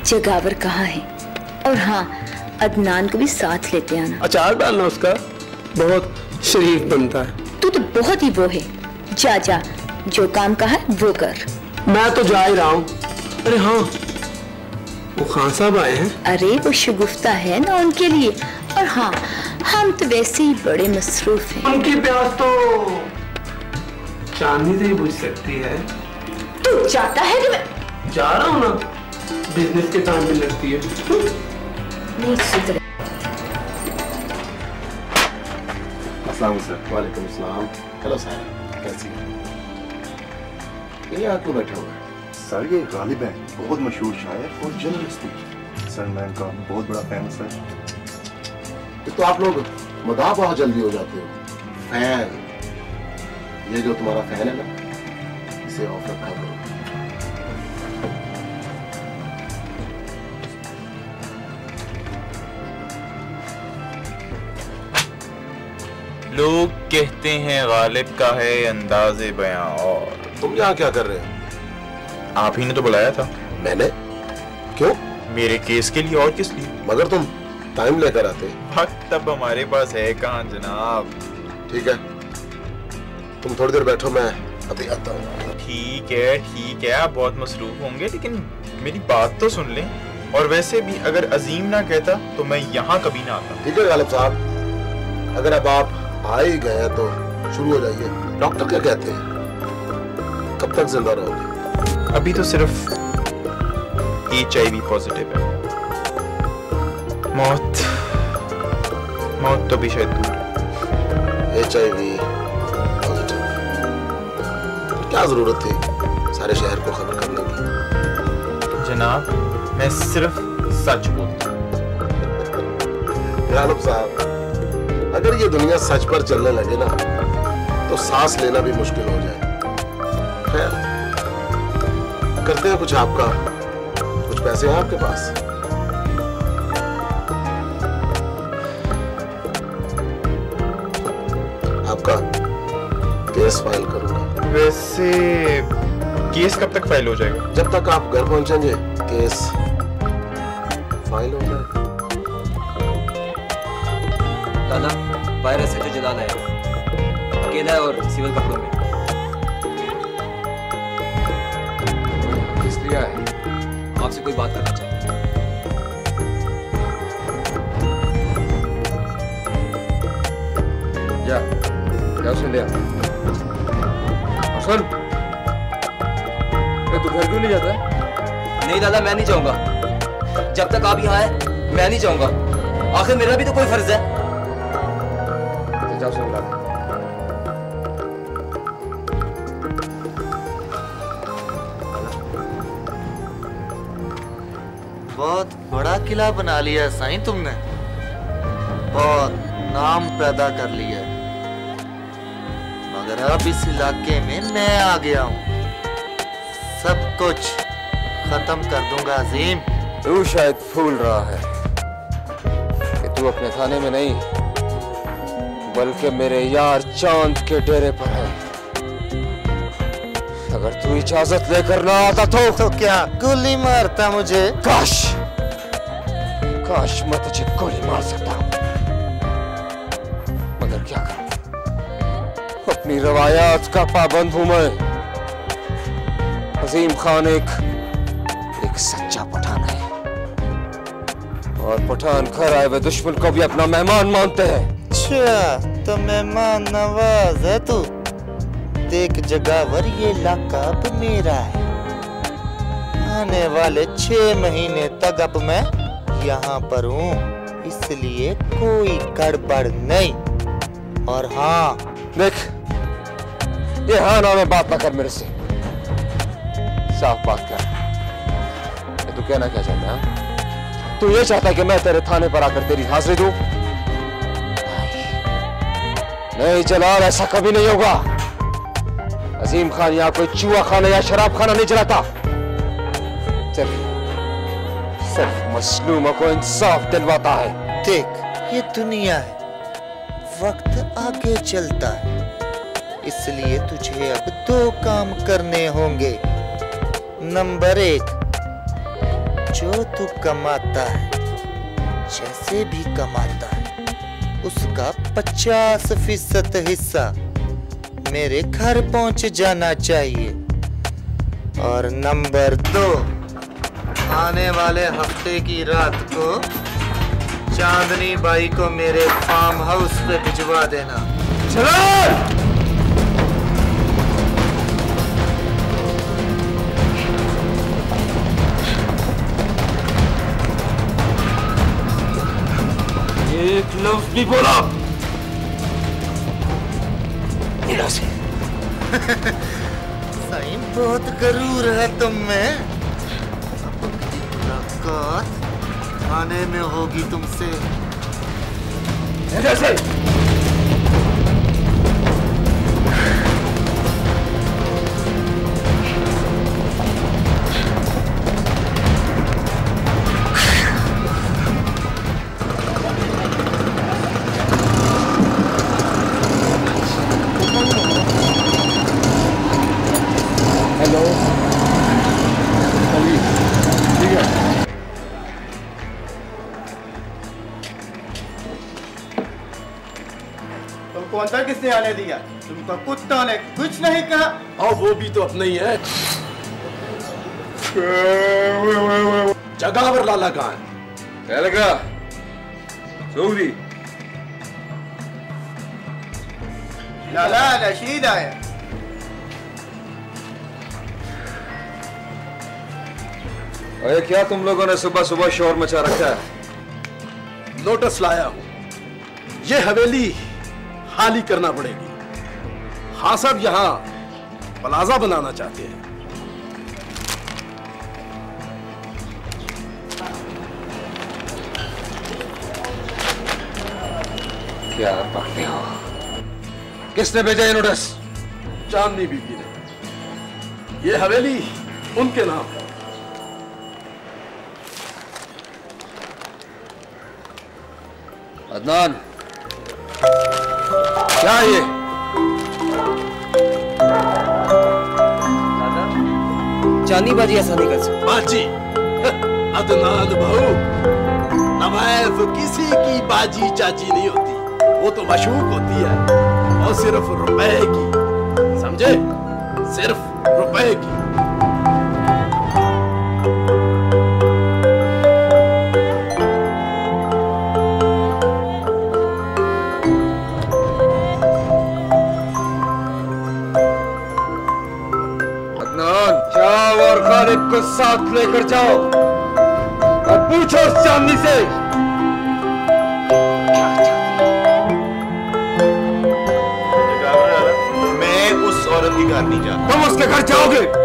Speaker 11: जगावर कहाँ है? और हाँ अदनान को भी साथ लेते आना।
Speaker 14: अचार डालना उसका। बहुत शरीफ बनता है।
Speaker 11: तू तो बहुत ही वो है। जा जा जो काम कहा है वो कर।
Speaker 14: मैं तो जा ही रहा हूँ। अरे हाँ वो खान साहब आए हैं।
Speaker 11: अरे वो शगुफ्ता है ना उनके लिए। और हाँ हम तो वैसे ही बड़े मसरूफ हैं।
Speaker 14: उनकी प्यास तो चांदनी तो ही बुझ सकती है।
Speaker 15: तू जाता है कि मैं
Speaker 14: जा रहा हूँ ना बिज़नेस के काम में लगती है।
Speaker 15: नहीं सुधरे।
Speaker 12: अस्सलाम सर वालेकुम अस्सलाम। हेलो सर कैसी हैं? ये यहाँ क्यों बैठे हुए हैं।
Speaker 16: सर ये गालिब है। बहुत मशहूर शायर और जर्नलिस्ट भी सर मैं इनका बहुत बड़ा फ़ैन हूँ, सर।
Speaker 12: तो आप लोग मदा बहुत जल्दी हो जाते हो। फ़ैन। ये जो तुम्हारा फ़ैन है ना इसे ऑफ़ रखा करो।
Speaker 5: लोग कहते हैं गालिब का है अंदाजे बयां और।
Speaker 12: तुम यहाँ क्या कर रहे हो?
Speaker 5: आप ही ने तो बुलाया था।
Speaker 12: मैंने? क्यों?
Speaker 5: मेरे केस के लिए और किस लिए?
Speaker 12: मगर तुम टाइम लेकर आते।
Speaker 5: वक्त तब हमारे पास है कहाँ जनाब?
Speaker 12: ठीक है। तुम थोड़ी देर बैठो मैं अभी आता हूँ।
Speaker 5: ठीक है ठीक है आप बहुत मसरूफ होंगे लेकिन मेरी बात तो सुन लें। और वैसे भी अगर अजीम ना कहता तो मैं यहाँ कभी ना आता।
Speaker 12: ठीक है गालिब साहब। अगर अब आप आ ही गए तो शुरू हो जाइए। डॉक्टर क्या कहते हैं? कब तक ज़िंदा रहोगे
Speaker 5: अभी तो सिर्फ़ एच आई वी पॉजिटिव है। मौत मौत तो भी शायद दूर। है
Speaker 12: एच आई वी क्या ज़रूरत थी? सारे शहर को खबर करने की।
Speaker 5: जनाब मैं सिर्फ़ सच बोलता
Speaker 12: गालिब साहब अगर ये दुनिया सच पर चलने लगे ना तो सांस लेना भी मुश्किल हो जाए। खैर करते हैं कुछ आपका कुछ पैसे हैं आपके पास? आपका केस फ़ाइल करूँगा।
Speaker 5: वैसे केस कब तक फ़ाइल हो जाएगा?
Speaker 12: जब तक आप घर पहुँचेंगे केस फ़ाइल हो जाएगा
Speaker 17: दादा वायरस से जो जलाल है अकेला और सिविल कपड़ों में
Speaker 1: लिए आए
Speaker 17: आपसे कोई बात करना चाहता है?
Speaker 1: जा जा उसे ले तू घर क्यों नहीं जाता
Speaker 17: नहीं दादा, मैं नहीं जाऊँगा। जब तक आप यहाँ आए मैं नहीं जाऊँगा। आखिर मेरा भी तो कोई फ़र्ज़ है।
Speaker 2: किला बना लिया साईं तुमने। बहुत नाम पैदा कर लिया। मगर अब इस इलाके में मैं आ गया हूँ। सब कुछ खत्म कर दूँगा अजीम।
Speaker 1: तू शायद भूल रहा है कि तू अपने थाने में नहीं बल्कि मेरे यार चाँद के डेरे पर है। अगर तू इजाज़त लेकर ना आता तो
Speaker 2: तो क्या गोली मारता मुझे?
Speaker 1: काश काश मैं तुझे गोली मार सकता हूँ। मगर क्या करूँ? अपनी रवायात का पाबंद हूँ मैं। अजीम खान एक एक सच्चा पठान है। और पठान घर आए हुए दुश्मन को भी अपना मेहमान मानते हैं।
Speaker 2: अच्छा तो मेहमान नवाज़ है तू? देख जगावर ये लकाब मेरा है। आने वाले छह महीने तक अब मैं यहाँ पर हूँ, इसलिए कोई गड़बड़ नहीं। और हाँ
Speaker 1: देख, ये हाँ ना में बात ना कर मेरे से। साफ़ बात कर। ये तू कहना क्या चाहता है तू ये चाहता है कि मैं तेरे थाने पर आकर तेरी हाजिरी दूँ? नहीं जलाल, ऐसा कभी नहीं होगा। अजीम खान यहाँ कोई चूहा खाना या शराब खाना नहीं चलाता मसलूमों को इंसाफ दिलवाता है।
Speaker 2: देख। ये दुनिया है। वक्त आगे चलता है। इसलिए तुझे अब दो काम करने होंगे। नंबर एक, जो तू कमाता है, जैसे भी कमाता है, उसका पचास फ़ीसद हिस्सा मेरे घर पहुँच जाना चाहिए। और नंबर दो आने वाले हफ़्ते की रात को चांदनी बाई को मेरे फार्म हाउस पे भिजवा देना।
Speaker 1: चलो!
Speaker 14: एक लफ्ज भी बोला।
Speaker 2: सही बहुत गरूर है तुम में। मुलाकात थाने में होगी तुमसे। किसने आने दिया। तुमको कुत्ता ने कुछ नहीं कहा।
Speaker 14: और वो भी तो अपना ही है। जगावर लाला कहाँ
Speaker 1: लगा चौधरी
Speaker 2: लाला रशीद आया।
Speaker 1: अरे क्या तुम लोगों ने सुबह सुबह शोर मचा रखा है?
Speaker 14: नोटिस लाया हूँ। ये हवेली खाली करना पड़ेगी। हाँ सब यहाँ प्लाजा बनाना चाहते हैं।
Speaker 1: क्या पढ़ते हो? किसने भेजा ये नोटिस
Speaker 14: चांदनी बीबी ने। ये हवेली उनके नाम है।
Speaker 1: अदनान क्या है ये
Speaker 17: चांदी बाजी ऐसा नहीं कर सकते
Speaker 14: बाजी। अदनान बहू नवायफ किसी की बाजी चाची नहीं होती। वो तो मशहूक होती है और सिर्फ़ रुपए की। समझे? सिर्फ़ रुपए की।
Speaker 1: को साथ लेकर जाओ और पूछो उस चांदनी से।
Speaker 18: मैं उस औरत के घर नहीं जाता।
Speaker 1: तुम उसके घर जाओगे?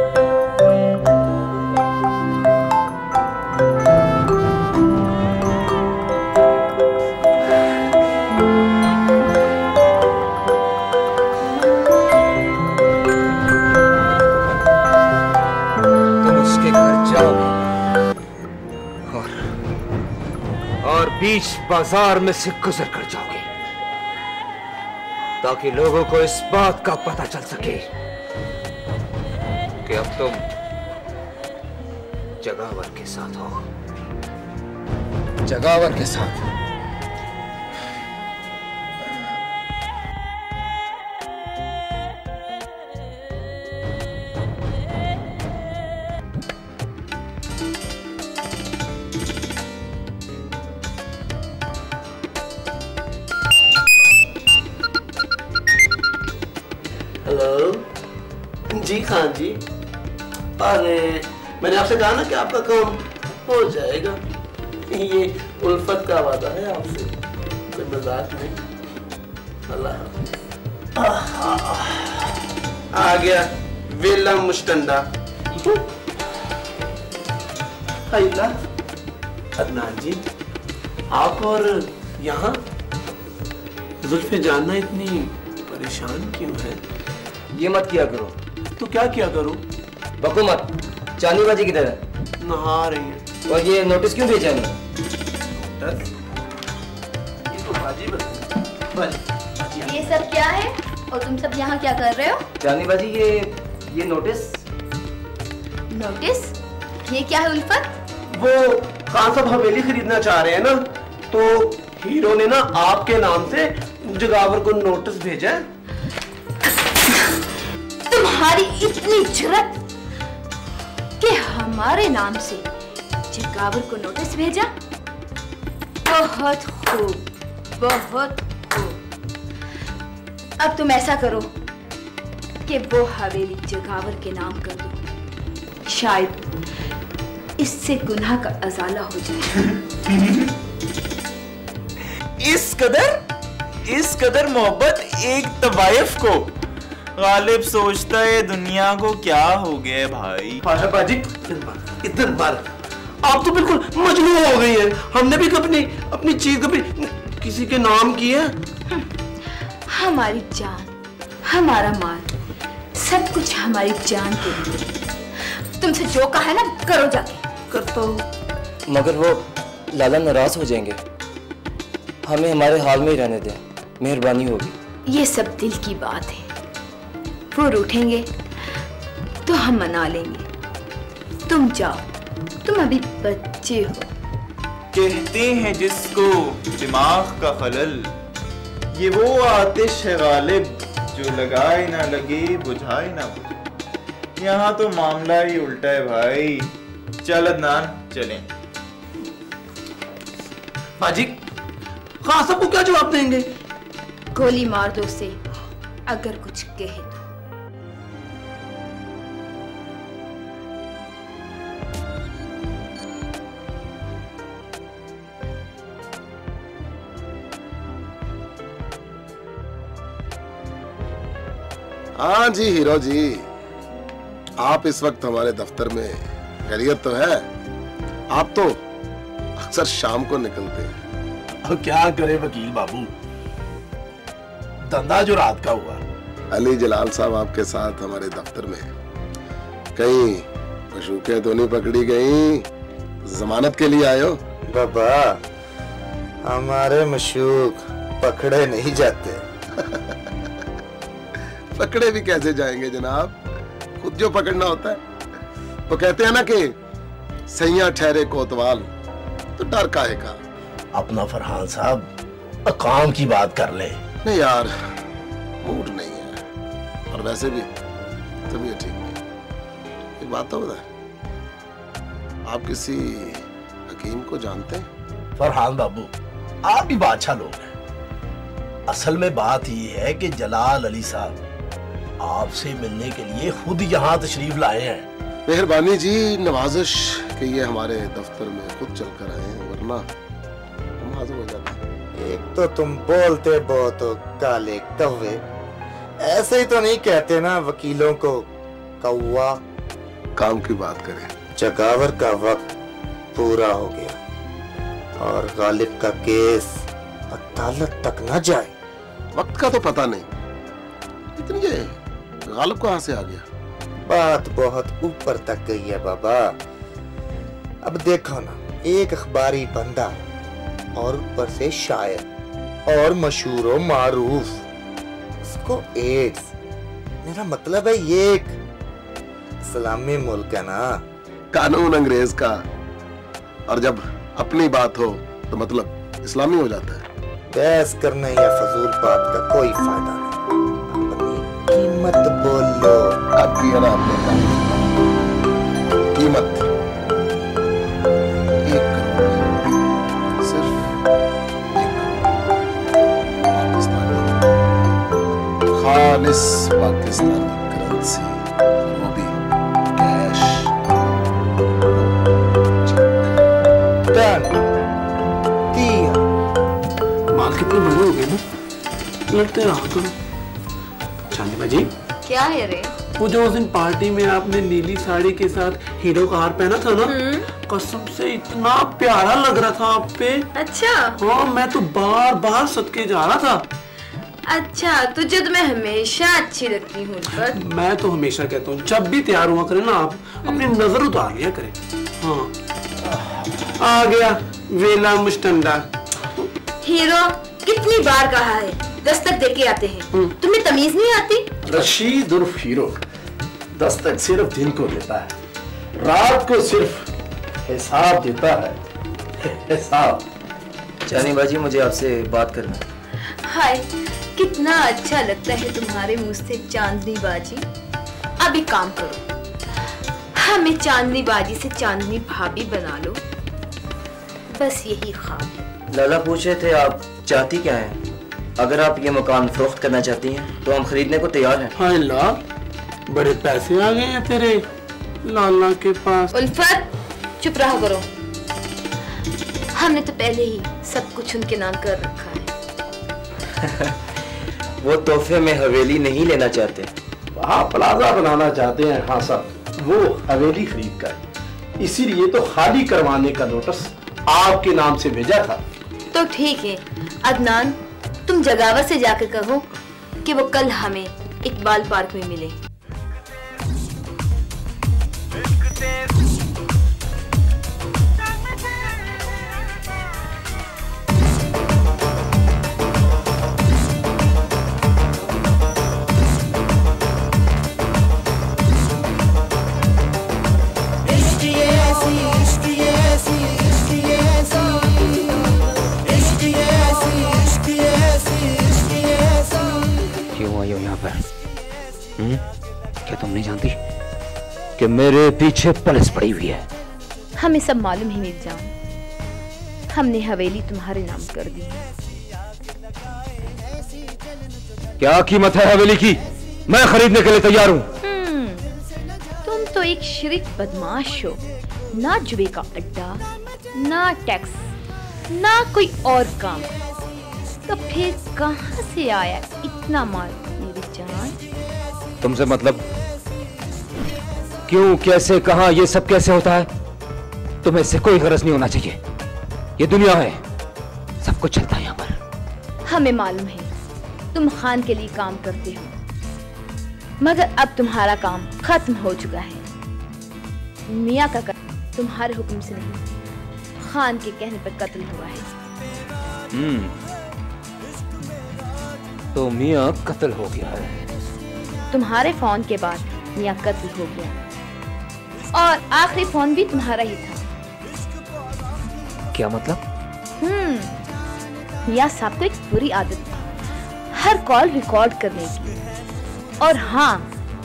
Speaker 1: बीच बाज़ार में से गुजर कर जाओगे, ताकि लोगों को इस बात का पता चल सके कि अब तुम जगावर के साथ हो। जगावर के साथ?
Speaker 14: आपसे कहा ना कि आपका काम हो जाएगा। ये उल्फत का वादा है आपसे। कोई मज़ाक नहीं। अल्लाह। आ गया वेला मुस्टंडा अदनान जी आप और यहाँ? जुल्फे जानना इतनी परेशान क्यों है?
Speaker 17: ये मत किया करो।
Speaker 14: तो क्या किया करूँ?
Speaker 17: बको मत। चांदी बाजी किधर है?
Speaker 14: नहा रही है।
Speaker 17: और ये नोटिस क्यों भेजा है
Speaker 14: ये तो
Speaker 11: ये सब क्या है? और तुम सब यहाँ क्या कर रहे हो?
Speaker 17: चांदी बाजी ये ये नोटिस
Speaker 11: नोटिस ये क्या है उल्फत?
Speaker 14: वो खान साहब हवेली खरीदना चाह रहे हैं ना तो हीरो ने ना आपके नाम से जगावर को नोटिस भेजा है।
Speaker 11: तुम्हारी इतनी ज़रूरत हमारे नाम से जगावर को नोटिस भेजा? बहुत खूब बहुत खूब। अब तुम ऐसा करो कि वो हवेली जगावर के नाम कर दो। शायद इससे गुनाह का अजाला हो जाए।
Speaker 14: इस
Speaker 18: कदर इस कदर मोहब्बत एक तवायफ को गालिब सोचता है दुनिया को क्या हो गया भाई?
Speaker 14: बाजी इधर बार आप तो बिल्कुल मजनू हो गई है। हमने भी अपनी अपनी चीज़ कभी किसी के नाम की है?
Speaker 11: हमारी जान हमारा माल सब कुछ हमारी जान के लिए। तुमसे जो कहा है ना करो जाके।
Speaker 14: करता हूँ।
Speaker 17: मगर वो लाला नाराज़ हो जाएँगे। हमें हमारे हाल में ही रहने दें। मेहरबानी होगी।
Speaker 11: ये सब दिल की बात है। वो रूठेंगे तो हम मना लेंगे। तुम जाओ तुम अभी बच्चे हो।
Speaker 18: कहते हैं जिसको दिमाग का खलल ये वो आतिश है गालिब जो लगाए ना लगे बुझाए ना बुझे। यहाँ तो मामला ही उल्टा है भाई। चल अदनान चलें।
Speaker 14: बाजी खां सबको क्या जवाब देंगे?
Speaker 11: गोली मार दो उसे अगर कुछ कहे।
Speaker 12: हाँ जी हीरो जी। आप इस वक्त हमारे दफ्तर में खैरियत तो है। आप तो अक्सर शाम को निकलते हैं।
Speaker 19: अब क्या करे वकील बाबू? धंधा जो रात का हुआ।
Speaker 12: अली जलाल साहब आपके साथ हमारे दफ्तर में। कहीं मशूकें तो नहीं पकड़ी गई? जमानत के लिए आयो
Speaker 2: बाबा हमारे मशूक पकड़े नहीं जाते।
Speaker 12: पकड़े भी कैसे जाएँगे जनाब? खुद जो पकड़ना होता है। वो कहते हैं ना कि सैया ठहरे कोतवाल तो डर काहे? का
Speaker 19: अपना फरहान साहब काम की बात कर ले।
Speaker 12: नहीं यार मूड नहीं है। और वैसे भी तबीयत ठीक नहीं। एक बात तो बता आप किसी हकीम को जानते हैं?
Speaker 19: फरहान बाबू आप भी बादशाह लोग हैं। असल में बात ये है कि जलाल अली साहब आपसे मिलने के लिए खुद यहाँ तशरीफ़ लाए हैं।
Speaker 12: मेहरबानी जी नवाजिश कि ये हमारे दफ्तर में खुद चल कर आए हैं वरना हम हाजिर हो जाते
Speaker 2: एक तो तुम बोलते बहुत हो काले कौवे। ऐसे ही तो नहीं कहते ना वकीलों को कौवा।
Speaker 12: काम की बात करें।
Speaker 2: जगावर का वक्त पूरा हो गया और गालिब का केस अदालत तक न जाए।
Speaker 12: वक्त का तो पता नहीं। इतनी गालिब कहाँ से आ गया?
Speaker 2: बात बहुत ऊपर तक गई है बाबा। अब देखो ना एक अखबारी बंदा और ऊपर से शायर और मशहूर मारूफ उसको एड्स मेरा मतलब है ये एक इस्लामी मुल्क है ना।
Speaker 12: कानून अंग्रेज़ का। और जब अपनी बात हो तो मतलब इस्लामी हो जाता है।
Speaker 2: बहस करने या फजूल बात का कोई फ़ायदा नहीं। कीमत बोलो।
Speaker 12: अब दिया ना कीमत। एक सिर्फ़ एक पाकिस्तानी। खालिस पाकिस्तानी करेंसी वो भी कैश।
Speaker 2: डन।
Speaker 14: माल कितने बड़े हो गए ना? लड़ते रहा करो बाजी
Speaker 11: क्या है रे?
Speaker 14: वो जो उस दिन पार्टी में आपने नीली साड़ी के साथ हीरो का हार पहना था ना कसम से इतना प्यारा लग रहा था आप पे।
Speaker 11: अच्छा।
Speaker 14: हाँ मैं तो बार बार सदके जा रहा था।
Speaker 11: अच्छा तुझे तो मैं हमेशा अच्छी लगती हूँ
Speaker 14: मैं तो हमेशा कहता हूँ जब भी तैयार हुआ करे ना आप अपनी नज़र उतार लिया करें। हाँ। आ गया वेला मुस्टंडा।
Speaker 11: हीरो कितनी बार कहा है? दस्तक दे के आते हैं। तुम्हें तमीज नहीं आती?
Speaker 19: रशीद उर्फ़ हीरो दस्तक सिर्फ़ दिन को देता है रात को सिर्फ़ हिसाब देता है। हिसाब।
Speaker 17: चानी बाजी मुझे आपसे बात करना।
Speaker 11: हाय कितना अच्छा लगता है तुम्हारे मुँह से चांदनी बाजी अब एक काम करो। हमें चांदनी बाजी से चांदनी भाभी बना लो। बस यही ख्वाब
Speaker 17: लाला पूछ रहे थे आप चाहती क्या हैं? अगर आप ये मकान फरोख्त करना चाहती हैं तो हम खरीदने को तैयार हैं।
Speaker 14: हाँ ला बड़े पैसे आ गए हैं तेरे लाला के पास।
Speaker 11: उल्फत चुप रहा करो। हमने तो पहले ही सब कुछ उनके नाम कर रखा है।
Speaker 17: वो तोहफे में हवेली नहीं लेना चाहते।
Speaker 14: वहाँ प्लाजा बनाना चाहते हैं हाँ सब। वो हवेली खरीद कर। इसीलिए तो खाली करवाने का नोटिस आपके नाम से भेजा था।
Speaker 11: तो ठीक है अदनान तुम जगावर से जाकर कहो कि वो कल हमें इकबाल पार्क में मिले।
Speaker 1: हो यहाँ पर। हम्म? क्या तुम नहीं जानती कि मेरे पीछे पुलिस पड़ी हुई है?
Speaker 11: हमें सब मालूम ही मिल जाओ हमने हवेली तुम्हारे नाम कर दी
Speaker 1: क्या कीमत है हवेली की? मैं खरीदने के लिए तैयार हूँ।
Speaker 11: हम्म, तुम तो एक शरीफ बदमाश हो। ना जुए का अड्डा ना टैक्स ना कोई और काम। तो फिर कहाँ से आया इतना माल?
Speaker 1: तुमसे मतलब क्यों कैसे कहा ये सब कैसे होता है? तुम्हें इससे कोई गरज नहीं होना चाहिए। ये दुनिया है। सब कुछ चलता है यहाँ पर।
Speaker 11: हमें मालूम है तुम खान के लिए काम करते हो। मगर अब तुम्हारा काम खत्म हो चुका है। मियाँ का कत्ल तुम्हारे हुक्म से नहीं खान के कहने पर कत्ल हुआ है।
Speaker 1: हम्म। तो मियाँ कत्ल हो गया है।
Speaker 11: तुम्हारे फ़ोन के बाद मियाँ कत्ल हो गया। और आखिरी फ़ोन भी तुम्हारा ही था।
Speaker 1: क्या मतलब?
Speaker 11: हम्म मियाँ साहब को एक बुरी आदत थी। हर कॉल रिकॉर्ड करने की। और हाँ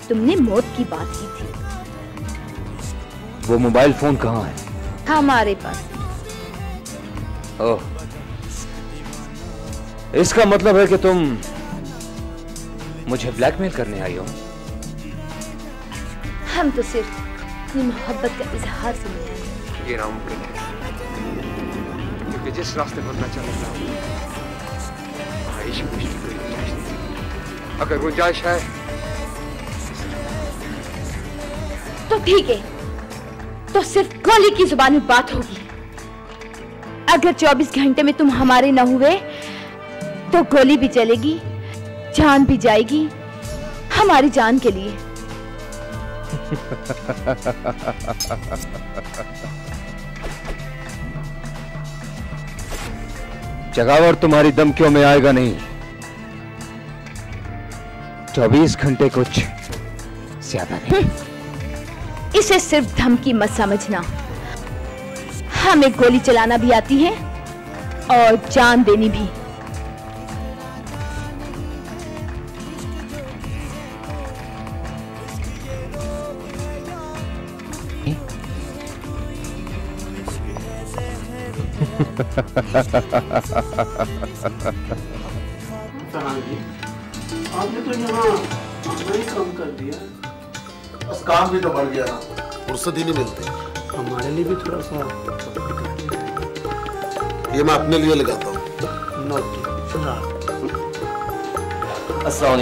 Speaker 11: तुमने मौत की बात की थी।
Speaker 1: वो मोबाइल फ़ोन कहाँ है?
Speaker 11: हमारे पास।
Speaker 1: ओह। इसका मतलब है कि तुम मुझे ब्लैकमेल करने आई हो।
Speaker 11: हम तो सिर्फ़ अपनी मोहब्बत का इजहार से मिले हैं।
Speaker 18: ये नामुमकिन है। क्योंकि जिस रास्ते पर मैं चल रहा हूँ वहाँ इश्क की कोई गुंजाइश नहीं अगर गुंजाइश है
Speaker 11: तो ठीक है। तो सिर्फ़ गोली की ज़ुबान में बात होगी। अगर 24 घंटे में तुम हमारे न हुए तो गोली भी चलेगी जान भी जाएगी हमारी जान के लिए।
Speaker 1: जगावर तुम्हारी धमकियों में आएगा नहीं। चौबीस घंटे कुछ ज़्यादा नहीं।
Speaker 11: इसे सिर्फ़ धमकी मत समझना। हमें गोली चलाना भी आती है और जान देनी भी।
Speaker 14: आपने तो यहाँ ही कम कर दिया
Speaker 12: बस काम भी तो बढ़ गया ना फुर्सत ही नहीं मिलती
Speaker 14: हमारे लिए भी थोड़ा सा
Speaker 12: ये मैं अपने लिए लगाता हूँ
Speaker 17: अस्सलाम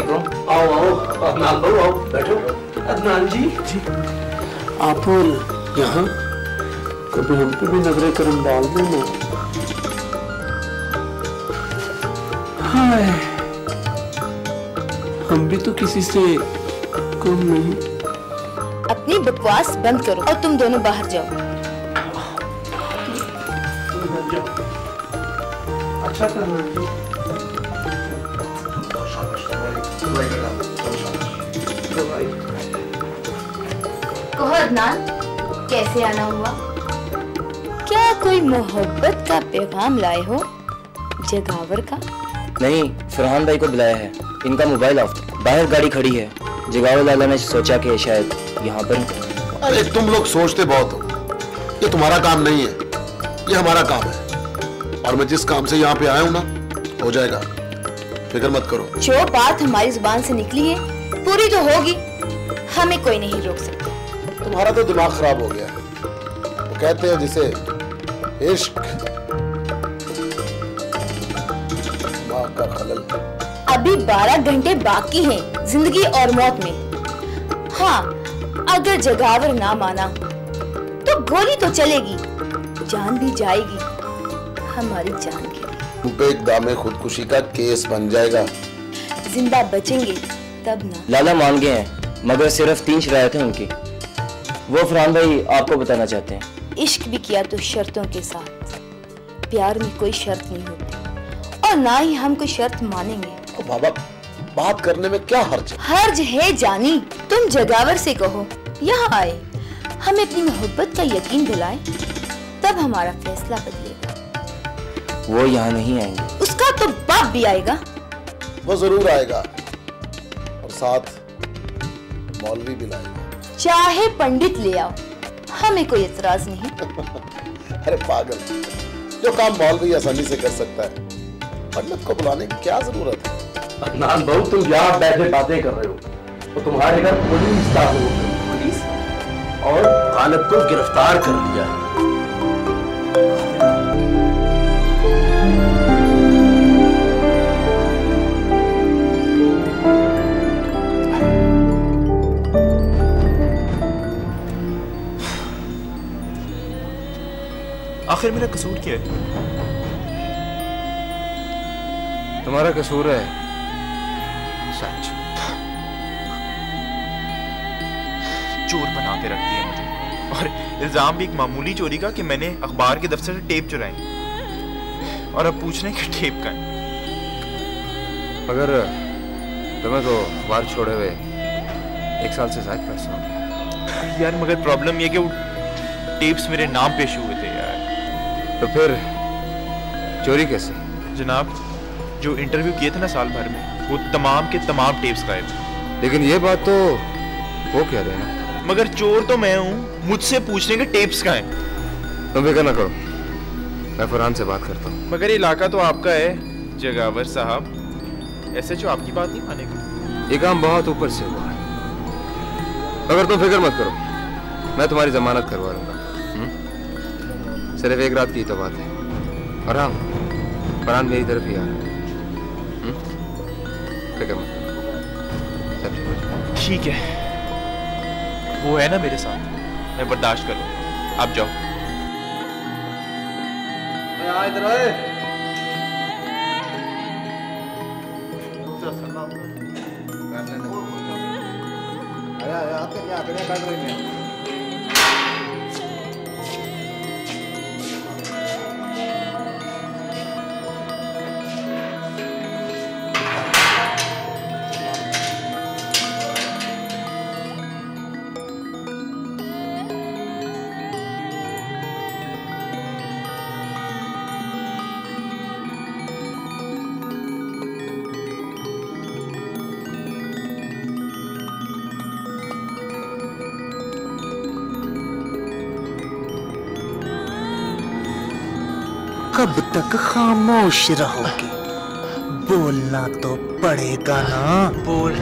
Speaker 14: आओ आओ अदनान भाऊ आओ बैठो अदनान जी जी आप यहाँ कभी हम पे भी नजरे करम डाल देना हाय हम भी तो किसी से कम नहीं।
Speaker 11: अपनी बकवास बंद करो और तुम दोनों बाहर जाओ।
Speaker 14: अच्छा
Speaker 11: कहो अदनान कैसे आना हुआ? क्या कोई मोहब्बत का पैगाम लाए हो? जगावर का?
Speaker 17: नहीं फरहान भाई को बुलाया है। इनका मोबाइल ऑफ़। बाहर गाड़ी खड़ी है। जगावर लाला ने सोचा कि शायद यहाँ पर
Speaker 12: अरे तुम लोग सोचते बहुत हो। ये तुम्हारा काम नहीं है। ये हमारा काम है। और मैं जिस काम से यहाँ पे आया हूँ ना हो जाएगा। फ़िक्र मत करो।
Speaker 11: जो बात हमारी ज़ुबान से निकली है पूरी तो होगी। हमें कोई नहीं रोक सकता।
Speaker 12: तुम्हारा तो दिमाग खराब हो गया है। वो कहते हैं जिसे इश्क।
Speaker 11: अभी बारह घंटे बाकी हैं ज़िंदगी और मौत में। हाँ अगर जगावर ना माना तो गोली तो चलेगी जान भी जाएगी हमारी जान के
Speaker 12: पे दामे खुदकुशी का केस बन जाएगा।
Speaker 11: ज़िंदा बचेंगे तब ना।
Speaker 17: लाला मान गए हैं मगर सिर्फ़ तीन शरायत हैं उनकी। वो फरहान भाई आपको बताना चाहते हैं।
Speaker 11: इश्क भी किया तो शर्तों के साथ। प्यार में कोई शर्त नहीं होती। और ना ही हम कोई शर्त मानेंगे।
Speaker 12: बाबा बात करने में क्या हर्ज है?
Speaker 11: हर्ज है जानी तुम जगावर से कहो यहाँ आए। हमें अपनी मोहब्बत का यकीन दिलाए तब हमारा फैसला बदलेगा।
Speaker 17: वो यहाँ नहीं आएँगे।
Speaker 11: उसका तो बाप भी आएगा।
Speaker 12: वो ज़रूर आएगा और साथ मौलवी भी लाएगा।
Speaker 11: चाहे पंडित ले आओ हमें कोई एतराज़ नहीं।
Speaker 12: अरे पागल जो काम मौलवी आसानी से कर सकता है। पंडित को बुलाने की क्या ज़रूरत है?
Speaker 19: अदनान बहू तुम यहाँ बैठे बातें कर रहे हो तो तुम्हारे घर पुलिस दाखिल हो। गई पुलिस? और गालिब को गिरफ़्तार कर लिया।
Speaker 5: आखिर मेरा कसूर क्या है।
Speaker 1: तुम्हारा कसूर है। सच?
Speaker 5: चोर बना के रख दिया मुझे। और इल्ज़ाम भी एक मामूली चोरी का कि मैंने अखबार के दफ्तर से टेप चुराई। और अब पूछ रहे कि टेप का है।
Speaker 1: मगर तुम्हें तो अखबार छोड़े हुए एक साल से ज़्यादा पैसा हो
Speaker 5: यार मगर प्रॉब्लम ये कि वो टेप्स मेरे नाम पे शुरू हुए थे यार।
Speaker 1: तो फिर चोरी कैसे?
Speaker 5: जनाब जो इंटरव्यू किए थे ना साल भर में वो तमाम के तमाम टेप्स गायब थे
Speaker 1: लेकिन ये बात तो वो कह रहे हैं
Speaker 5: मगर चोर तो मैं हूँ मुझसे पूछने के टेप्स का है?
Speaker 1: तुम फ़िक्र ना करो मैं फरहान से बात करता हूँ।
Speaker 5: मगर इलाका तो आपका है जगावर साहब। ऐसे जो आपकी बात नहीं मानेगा।
Speaker 1: ये काम बहुत ऊपर से हुआ है। मगर तुम फ़िक्र मत करो मैं तुम्हारी जमानत करवा लूँगा। हम्म? सिर्फ़ एक रात की तो बात है। और हाँ फरहान मेरी तरफ़ ही आ रहा है? फ़िक्र मत सब ठीक
Speaker 5: ठीक है। वो है ना मेरे साथ। मैं बर्दाश्त कर लूँ। आप जाओ।
Speaker 20: इधर आए।
Speaker 12: अरे आते क्या आते काट रही है।
Speaker 2: तक खामोश रहोगे। बोलना तो पड़ेगा ना।
Speaker 5: बोल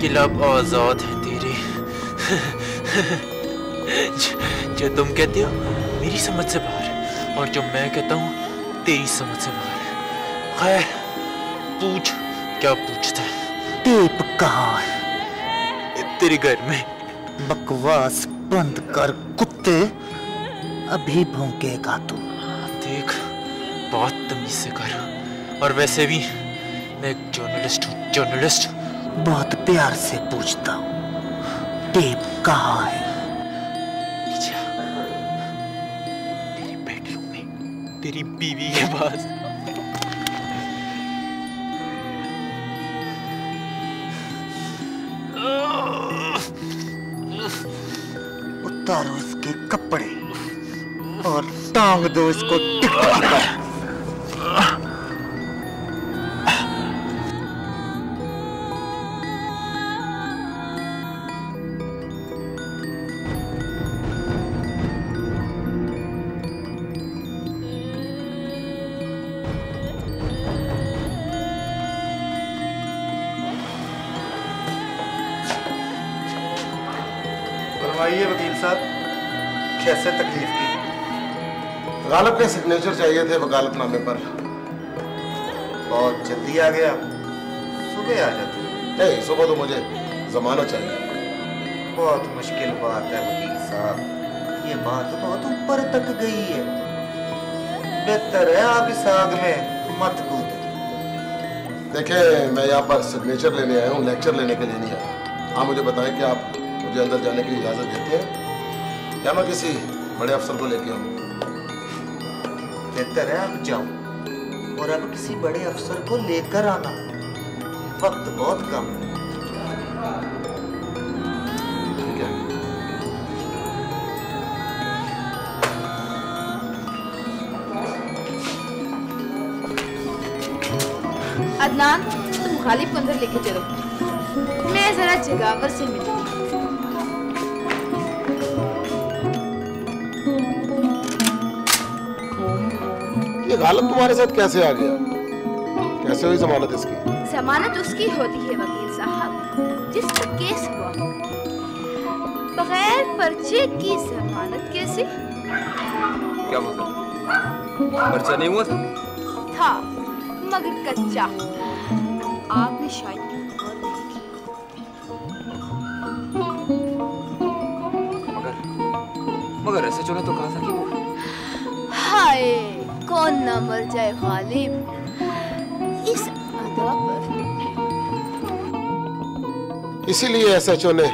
Speaker 5: किलब आज़ाद है तेरे। जो तुम कहते हो मेरी समझ से बाहर और जो मैं कहता हूँ तेरी समझ से बाहर। खैर पूछ क्या पूछता है?
Speaker 2: टेप कहाँ है?
Speaker 5: तेरे घर में।
Speaker 2: बकवास बंद कर कुत्ते। अभी भौंकेगा तू।
Speaker 5: बहुत से कर। और वैसे भी मैं एक जर्नलिस्ट हूँ। जर्नलिस्ट
Speaker 2: बहुत प्यार से पूछता हूँ। टेप कहाँ है?
Speaker 5: तेरी बेडरूम में तेरी बीवी के पास।
Speaker 2: उतारो इसके कपड़े और टांग दो इसको टिकटकी पर।
Speaker 12: की सिग्नेचर चाहिए थे वकालतनामे पर।
Speaker 2: बहुत जल्दी आ गया। सुबह आ जाते
Speaker 12: नहीं, सुबह तो मुझे जमाना चाहिए।
Speaker 2: बहुत मुश्किल बात है, वकील साहब। ये बात बहुत ऊपर तक गई है। बेहतर है आप इस आग में मत कूद।
Speaker 12: देखिए मैं यहाँ पर सिग्नेचर लेने आया हूँ लेक्चर लेने के लिए नहीं आया। आप मुझे बताएँ कि आप मुझे अंदर जाने की इजाज़त देते हैं? या मैं किसी बड़े अफसर को लेके आऊँ?
Speaker 2: बेहतर है आप जाओ और अब किसी बड़े अफसर को लेकर आना। वक्त बहुत कम है।
Speaker 11: अदनान, तुम गालिब को अंदर लेके चलो। मैं जरा जगावर से मिलती
Speaker 12: ये गालब तुम्हारे साथ कैसे आ गया? कैसे हुई जमानत इसकी?
Speaker 11: जमानत उसकी होती है वकील साहब जिसका केस हुआ। हो। बगैर पर्चे की जमानत कैसे?
Speaker 1: क्या मतलब पर्चा नहीं हुआ था?
Speaker 11: था मगर कच्चा। आपने शायद गौर नहीं की।
Speaker 1: मगर ऐसे ने तो कहा था कि वो?
Speaker 11: हाय। कौन ना मर जाए गालिब इस अदा पर
Speaker 12: इसीलिए एसएचओ ने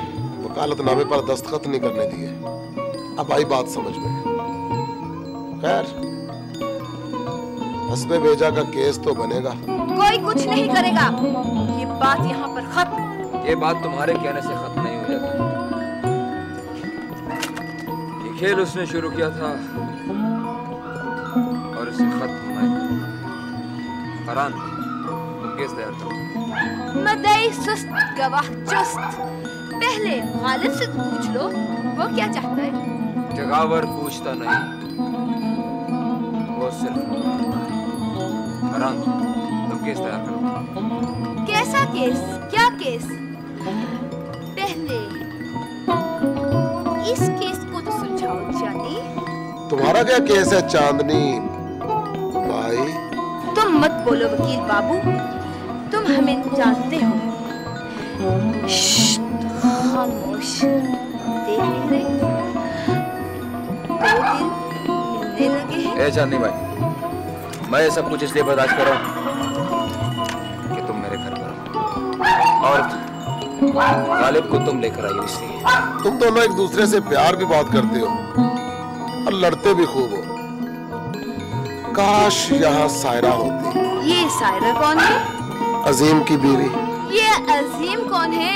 Speaker 12: वकालतनामे पर दस्तखत नहीं करने दिए। अब आई बात समझ में। खैर हसबे बेजा का केस तो बनेगा।
Speaker 11: कोई कुछ नहीं करेगा। ये बात यहाँ पर खत्म।
Speaker 1: ये बात तुम्हारे कहने से खत्म नहीं हो जाती। खेल उसने शुरू किया था। इसे खत्म मैं करूँगा। तुम केस तैयार करो
Speaker 11: मदई सुस्त गवाह चुस्त पहले गालिब से पूछ लो वो क्या चाहता है
Speaker 1: जगावर पूछता नहीं वो सिर्फ़ फरहान तुम केस तैयार करो
Speaker 11: कैसा केस क्या केस पहले इस केस को तो सुलझाओ जानी
Speaker 12: तुम्हारा क्या केस है चांदनी
Speaker 11: बोलो वकील बाबू तुम हमें जानते हो। खामोश। देख रहे मिलने लगे हैं।
Speaker 1: चांदनी भाई मैं ये सब कुछ इसलिए बर्दाश्त कर रहा हूँ कि तुम मेरे घर पर हो और गालिब को तुम लेकर आई इसलिए।
Speaker 12: तुम दोनों एक दूसरे से प्यार भी बहुत करते हो और लड़ते भी खूब हो। काश यहाँ सायरा होती।
Speaker 11: सायरा कौन है?
Speaker 12: अजीम की बीवी।
Speaker 11: ये अजीम कौन है?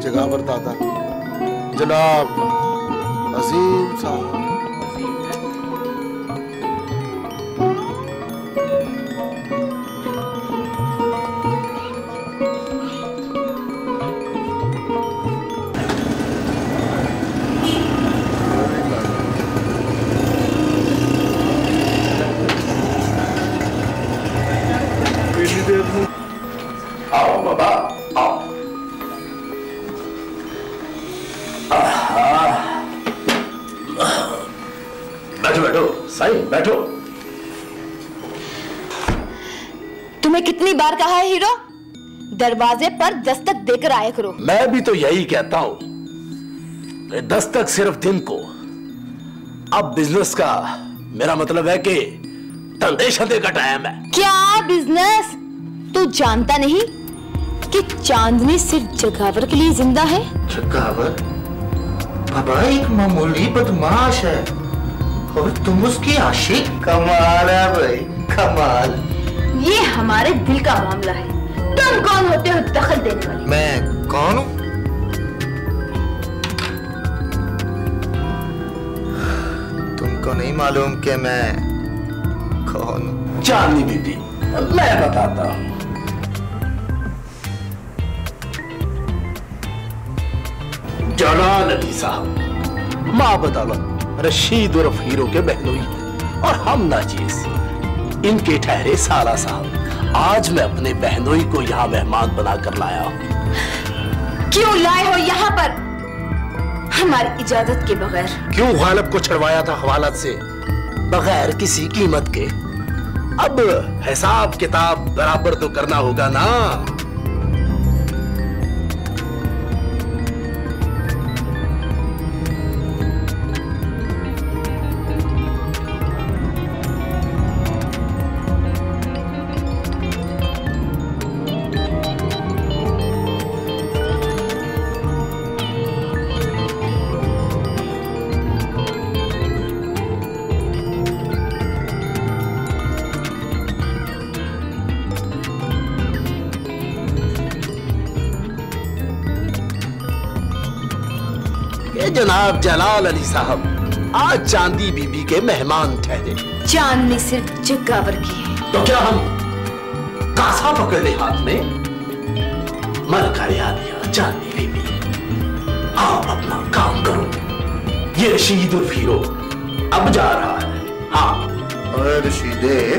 Speaker 12: जगावर दादा। जनाब अजीम साहब।
Speaker 11: दरवाजे पर दस्तक देकर आया करो।
Speaker 14: मैं भी तो यही कहता हूँ। दस्तक सिर्फ़ दिन को। अब बिज़नेस का मेरा मतलब है कि धंधे शंधे का टाइम है।
Speaker 11: क्या बिज़नेस तू जानता नहीं कि चांदनी सिर्फ़ जगावर के लिए ज़िंदा है?
Speaker 2: जगावर? बाबा एक मामूली बदमाश है। और तुम उसकी आशिक कमाल है भाई कमाल।
Speaker 11: ये हमारे दिल का मामला है। तुम कौन होते हो? दखल देने वाले।
Speaker 2: मैं कौन हूँ? तुमको नहीं मालूम कि मैं कौन हूँ।
Speaker 14: चांदनी बीबी मैं बताता हूँ। जलाल अली साहब। माँ बदौलत रशीद उर्फ़ हीरो के बहनोई हैं और हम नाजीज इनके ठहरे साला साहब। आज मैं अपने बहनोई को यहाँ मेहमान बनाकर लाया हूँ।
Speaker 11: क्यों लाए हो यहाँ पर? हमारी इजाज़त के बगैर।
Speaker 14: क्यों गालब को छड़वाया था हवालत से? बगैर किसी कीमत के।
Speaker 19: अब हिसाब किताब बराबर तो करना होगा ना। जलाल अली साहब आज चांदी बीबी के मेहमान ठहरे।
Speaker 11: चाँद ने सिर्फ़ जग्गावर की है।
Speaker 19: तो क्या हम कासा पकड़ ले हाथ में मर कर याद या चांदी बीबी? आप अपना काम करो। ये रशीद उर्फ़ हीरो अब जा रहा है। हाँ।
Speaker 2: अरे रशीदे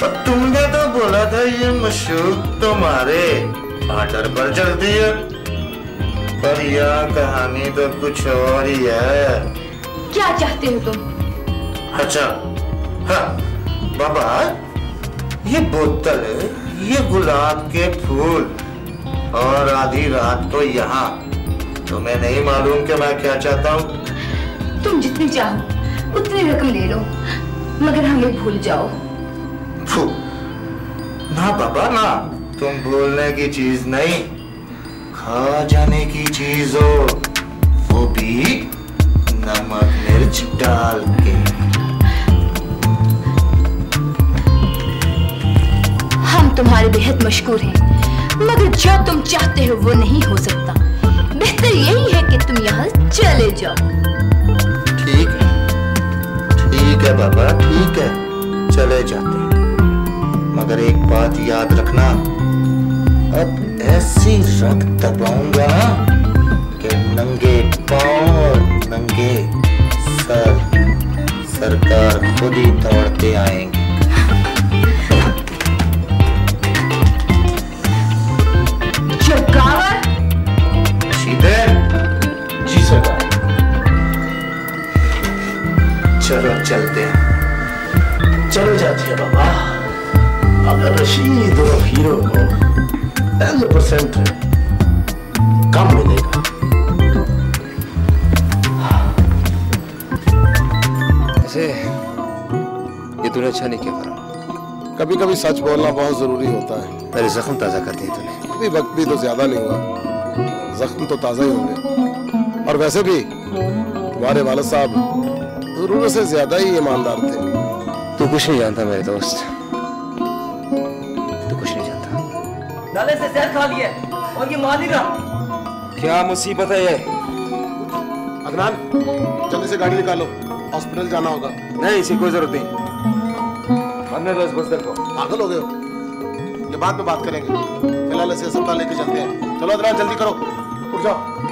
Speaker 2: पर तुमने तो बोला था ये मशहूर तुम्हारे। ऑर्डर पर चलती है। पर यह कहानी तो कुछ और ही है।
Speaker 11: क्या चाहते हो तुम?
Speaker 2: अच्छा हाँ बाबा ये बोतल ये गुलाब के फूल और आधी रात को यहाँ। तुम्हें नहीं मालूम कि मैं क्या चाहता हूँ।
Speaker 11: तुम जितनी चाहो उतनी रकम ले लो मगर हमें भूल जाओ।
Speaker 2: ना बाबा ना। तुम भूलने की चीज़ नहीं। जाने की चीज़ हो वो भी नमक मिर्च डाल के।
Speaker 11: हम तुम्हारे बेहद मशहूर हैं मगर जो तुम चाहते हो वो नहीं हो सकता। बेहतर यही है कि तुम यहाँ चले जाओ।
Speaker 2: ठीक है ठीक है बाबा ठीक है चले जाते हैं। मगर एक बात याद रखना अब ऐसी रख दबाऊँगा कि नंगे पाँव नंगे सर सरकार खुद ही दौड़ते आएँगे।
Speaker 19: जी सरकार
Speaker 2: चलो चलते हैं।
Speaker 19: चलो जाती है बाबा। अगर रशीद और हीरो को टेन परसेंट कम मिलेगा
Speaker 1: ऐसे ये तूने अच्छा नहीं किया
Speaker 12: कभी कभी सच बोलना बहुत ज़रूरी होता है।
Speaker 1: मेरे जख्म ताज़ा कर दिए तूने।
Speaker 12: अभी वक्त भी तो ज़्यादा नहीं हुआ। जख्म तो ताज़ा ही होंगे। और वैसे भी तुम्हारे वालद साहब ज़रूरत से ज़्यादा ही ईमानदार थे।
Speaker 1: तू कुछ नहीं जानता मेरे दोस्त।
Speaker 17: नाले से जहर खा लिया और ये मान ही रहा।
Speaker 1: क्या मुसीबत है ये?
Speaker 12: अदनान जल्दी से गाड़ी निकालो। हॉस्पिटल जाना होगा।
Speaker 1: नहीं इसी कोई ज़रूरत नहीं। हमने दो इस बस्तर को
Speaker 12: पागल हो गए ये बाद में बात करेंगे। फ़िलहाल इसे अस्पताल लेके चलते हैं। चलो अदनान जल्दी करो। उठ जाओ।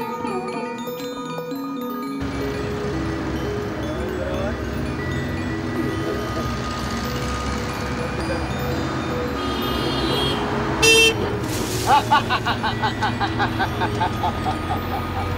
Speaker 1: ハハハハハ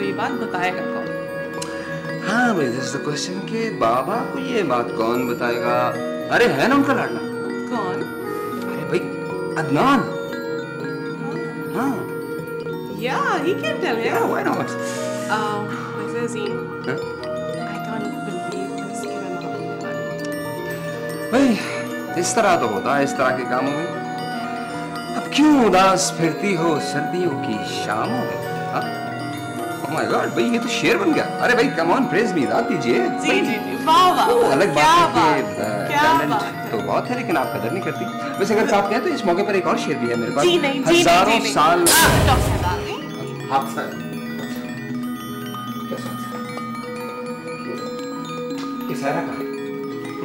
Speaker 1: होंगे
Speaker 13: हाँ खुश तो होंगे लेकिन बाबा को ये बात बताएगा कौन?
Speaker 1: हाँ भाई दिस द क्वेश्चन कि बाबा को ये बात कौन बताएगा? अरे है ना उनका लाडला?
Speaker 13: कौन?
Speaker 1: अरे भाई अदनान। हाँ?
Speaker 13: Um,
Speaker 1: Huh?
Speaker 13: I can't believe this हूँ।
Speaker 1: भाई इस तरह तो होता है इस तरह के कामों में। अब क्यों उदास फिरती हो सर्दियों की शामों में? माय गॉड भाई ये तो शेर बन गया। अरे भाई कम ऑन प्रेज मी दाद दीजिए
Speaker 13: जी जी वाह वाह
Speaker 1: वो अलग बात है
Speaker 13: क्या
Speaker 1: टैलेंट तो बहुत है लेकिन आप कदर नहीं करती। वैसे अगर आप कहें तो इस मौके पर एक और शेर भी है मेरे पास।
Speaker 13: जी नहीं जी
Speaker 1: हज़ारों
Speaker 13: जी
Speaker 1: साल
Speaker 13: आप डॉक्टर सरदार नहीं
Speaker 1: हाथ से किस है? का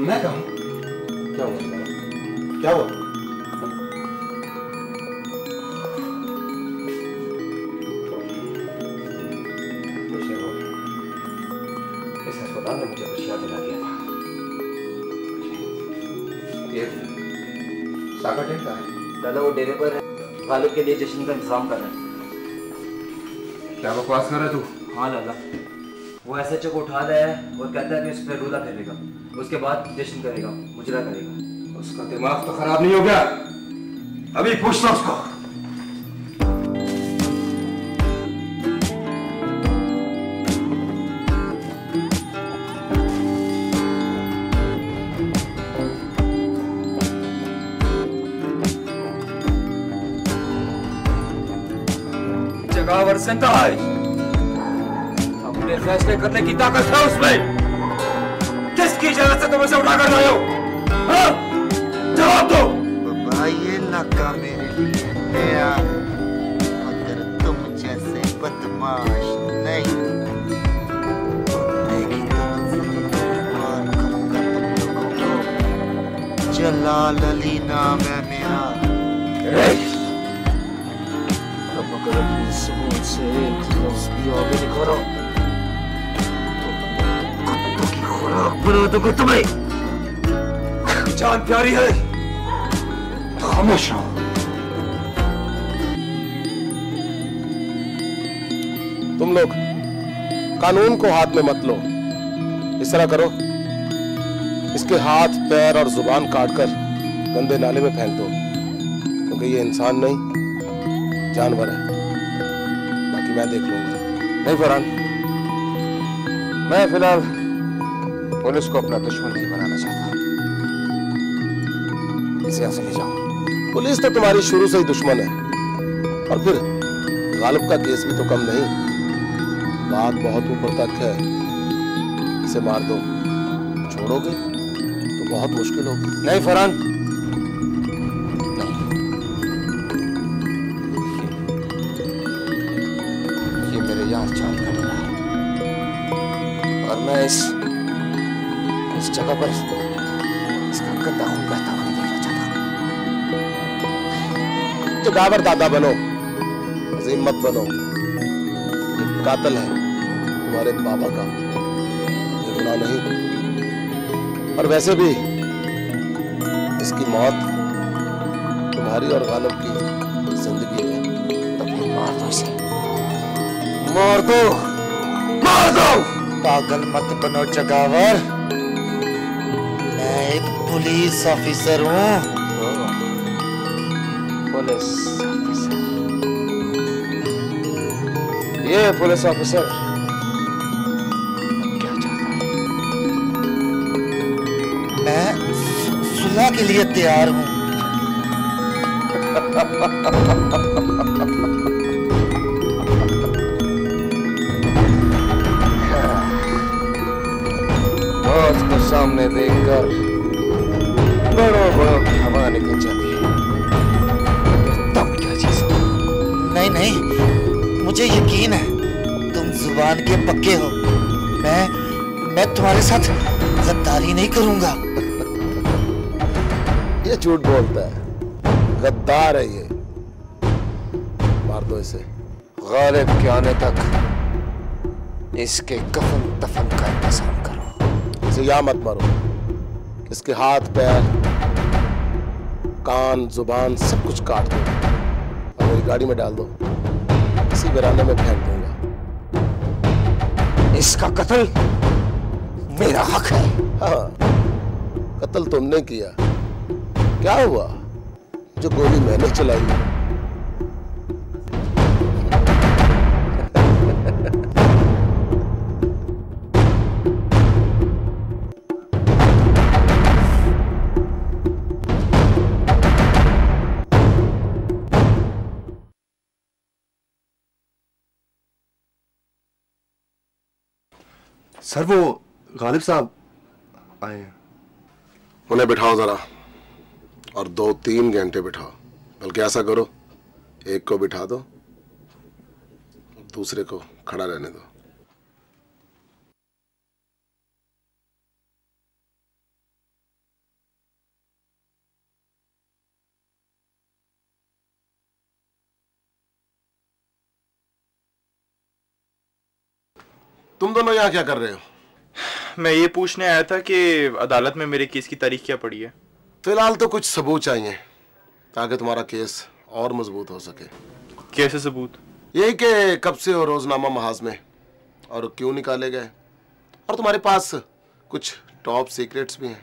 Speaker 1: मैं कहूँ क्या हुआ? क्या हुआ?
Speaker 17: डेरे पर है गालिब के लिए जश्न का इंतज़ाम कर रहे हैं।
Speaker 1: क्या बकवास कर रहा है तू?
Speaker 17: हाँ लाला वो ऐसे को उठा रहा है और कहता है कि उस पर रूला फेरेगा उसके बाद जश्न करेगा मुजरा करेगा।
Speaker 1: उसका दिमाग तो खराब नहीं हो गया। अभी पूछता उसको। है अपने फैसले करने की ताकत है उसमें। किसकी इजाज़त से तुम उसे उठाकर लाए हो? हाँ? जवाब दो।
Speaker 2: बाबा ये लगा मेरे लिए नया। मगर तुम जैसे बदमाश नहीं जलाल अली नाम है मेरा।
Speaker 1: जान प्यारी है
Speaker 12: तुम लोग, कानून को हाथ में मत लो। इस तरह करो। इसके हाथ, पैर और ज़ुबान काटकर गंदे नाले में फेंक दो, क्योंकि ये इंसान नहीं, जानवर है। बाकी मैं देख लूँगा।
Speaker 1: नहीं फरहान, मैं फ़िलहाल पुलिस को अपना दुश्मन नहीं बनाना चाहता। इसे यहाँ से ले जाओ।
Speaker 12: पुलिस तो तुम्हारी शुरू से ही दुश्मन है। और फिर गालिब का केस भी तो कम नहीं। बात बहुत ऊपर तक है। इसे मार दो। छोड़ोगे तो बहुत मुश्किल होगी।
Speaker 1: नहीं फरहान
Speaker 12: जगावर दादा बनो। मत बनो। ये कातल है तुम्हारे बाबा का। ये गुनाह नहीं। और वैसे भी इसकी मौत तुम्हारी और गालिब की ज़िंदगी है।
Speaker 1: तो फिर मार दो इसे। मार दो। मार दो।
Speaker 2: पागल मत बनो जगावर। मैं एक पुलिस ऑफिसर हूँ।
Speaker 1: ये पुलिस ऑफिसर क्या चाहता है?
Speaker 2: मैं सु- सुलह के लिए तैयार हूँ।
Speaker 1: मौत को सामने देखकर बड़ों बड़ों की हवा निकल जाती है। तब क्या चीज़?
Speaker 2: नहीं नहीं। मुझे यकीन है, तुम ज़ुबान के पक्के हो। मैं मैं तुम्हारे साथ गद्दारी नहीं करूँगा।
Speaker 12: ये झूठ बोलता है। गद्दार है ये। मार दो इसे।
Speaker 1: गालिब के आने तक इसके कफन दफन का इंतज़ाम करो।
Speaker 12: इसे या मत मारो। इसके हाथ, पैर, कान, ज़ुबान सब कुछ काट दो। और मेरी गाड़ी में डाल दो। इसी वीराने में फेंक दूँगा।
Speaker 1: इसका कत्ल
Speaker 12: मेरा हक है। हाँ कत्ल तुमने किया। क्या हुआ? जो गोली मैंने चलाई
Speaker 16: सर, वो गालिब साहब आए हैं।
Speaker 12: उन्हें बिठाओ जरा और दो तीन घंटे बिठाओ, बल्कि ऐसा करो, एक को बिठा दो, दूसरे को खड़ा रहने दो। तुम दोनों यहाँ क्या कर रहे हो?
Speaker 5: मैं ये पूछने आया था कि अदालत में मेरे केस की तारीख क्या पड़ी है?
Speaker 12: फ़िलहाल तो कुछ सबूत चाहिए ताकि तुम्हारा केस और मज़बूत हो सके।
Speaker 5: कैसे सबूत?
Speaker 12: यही कि कब से हो रोजनामा महाज में और क्यों निकाले गए? और तुम्हारे पास कुछ टॉप सीक्रेट्स भी हैं।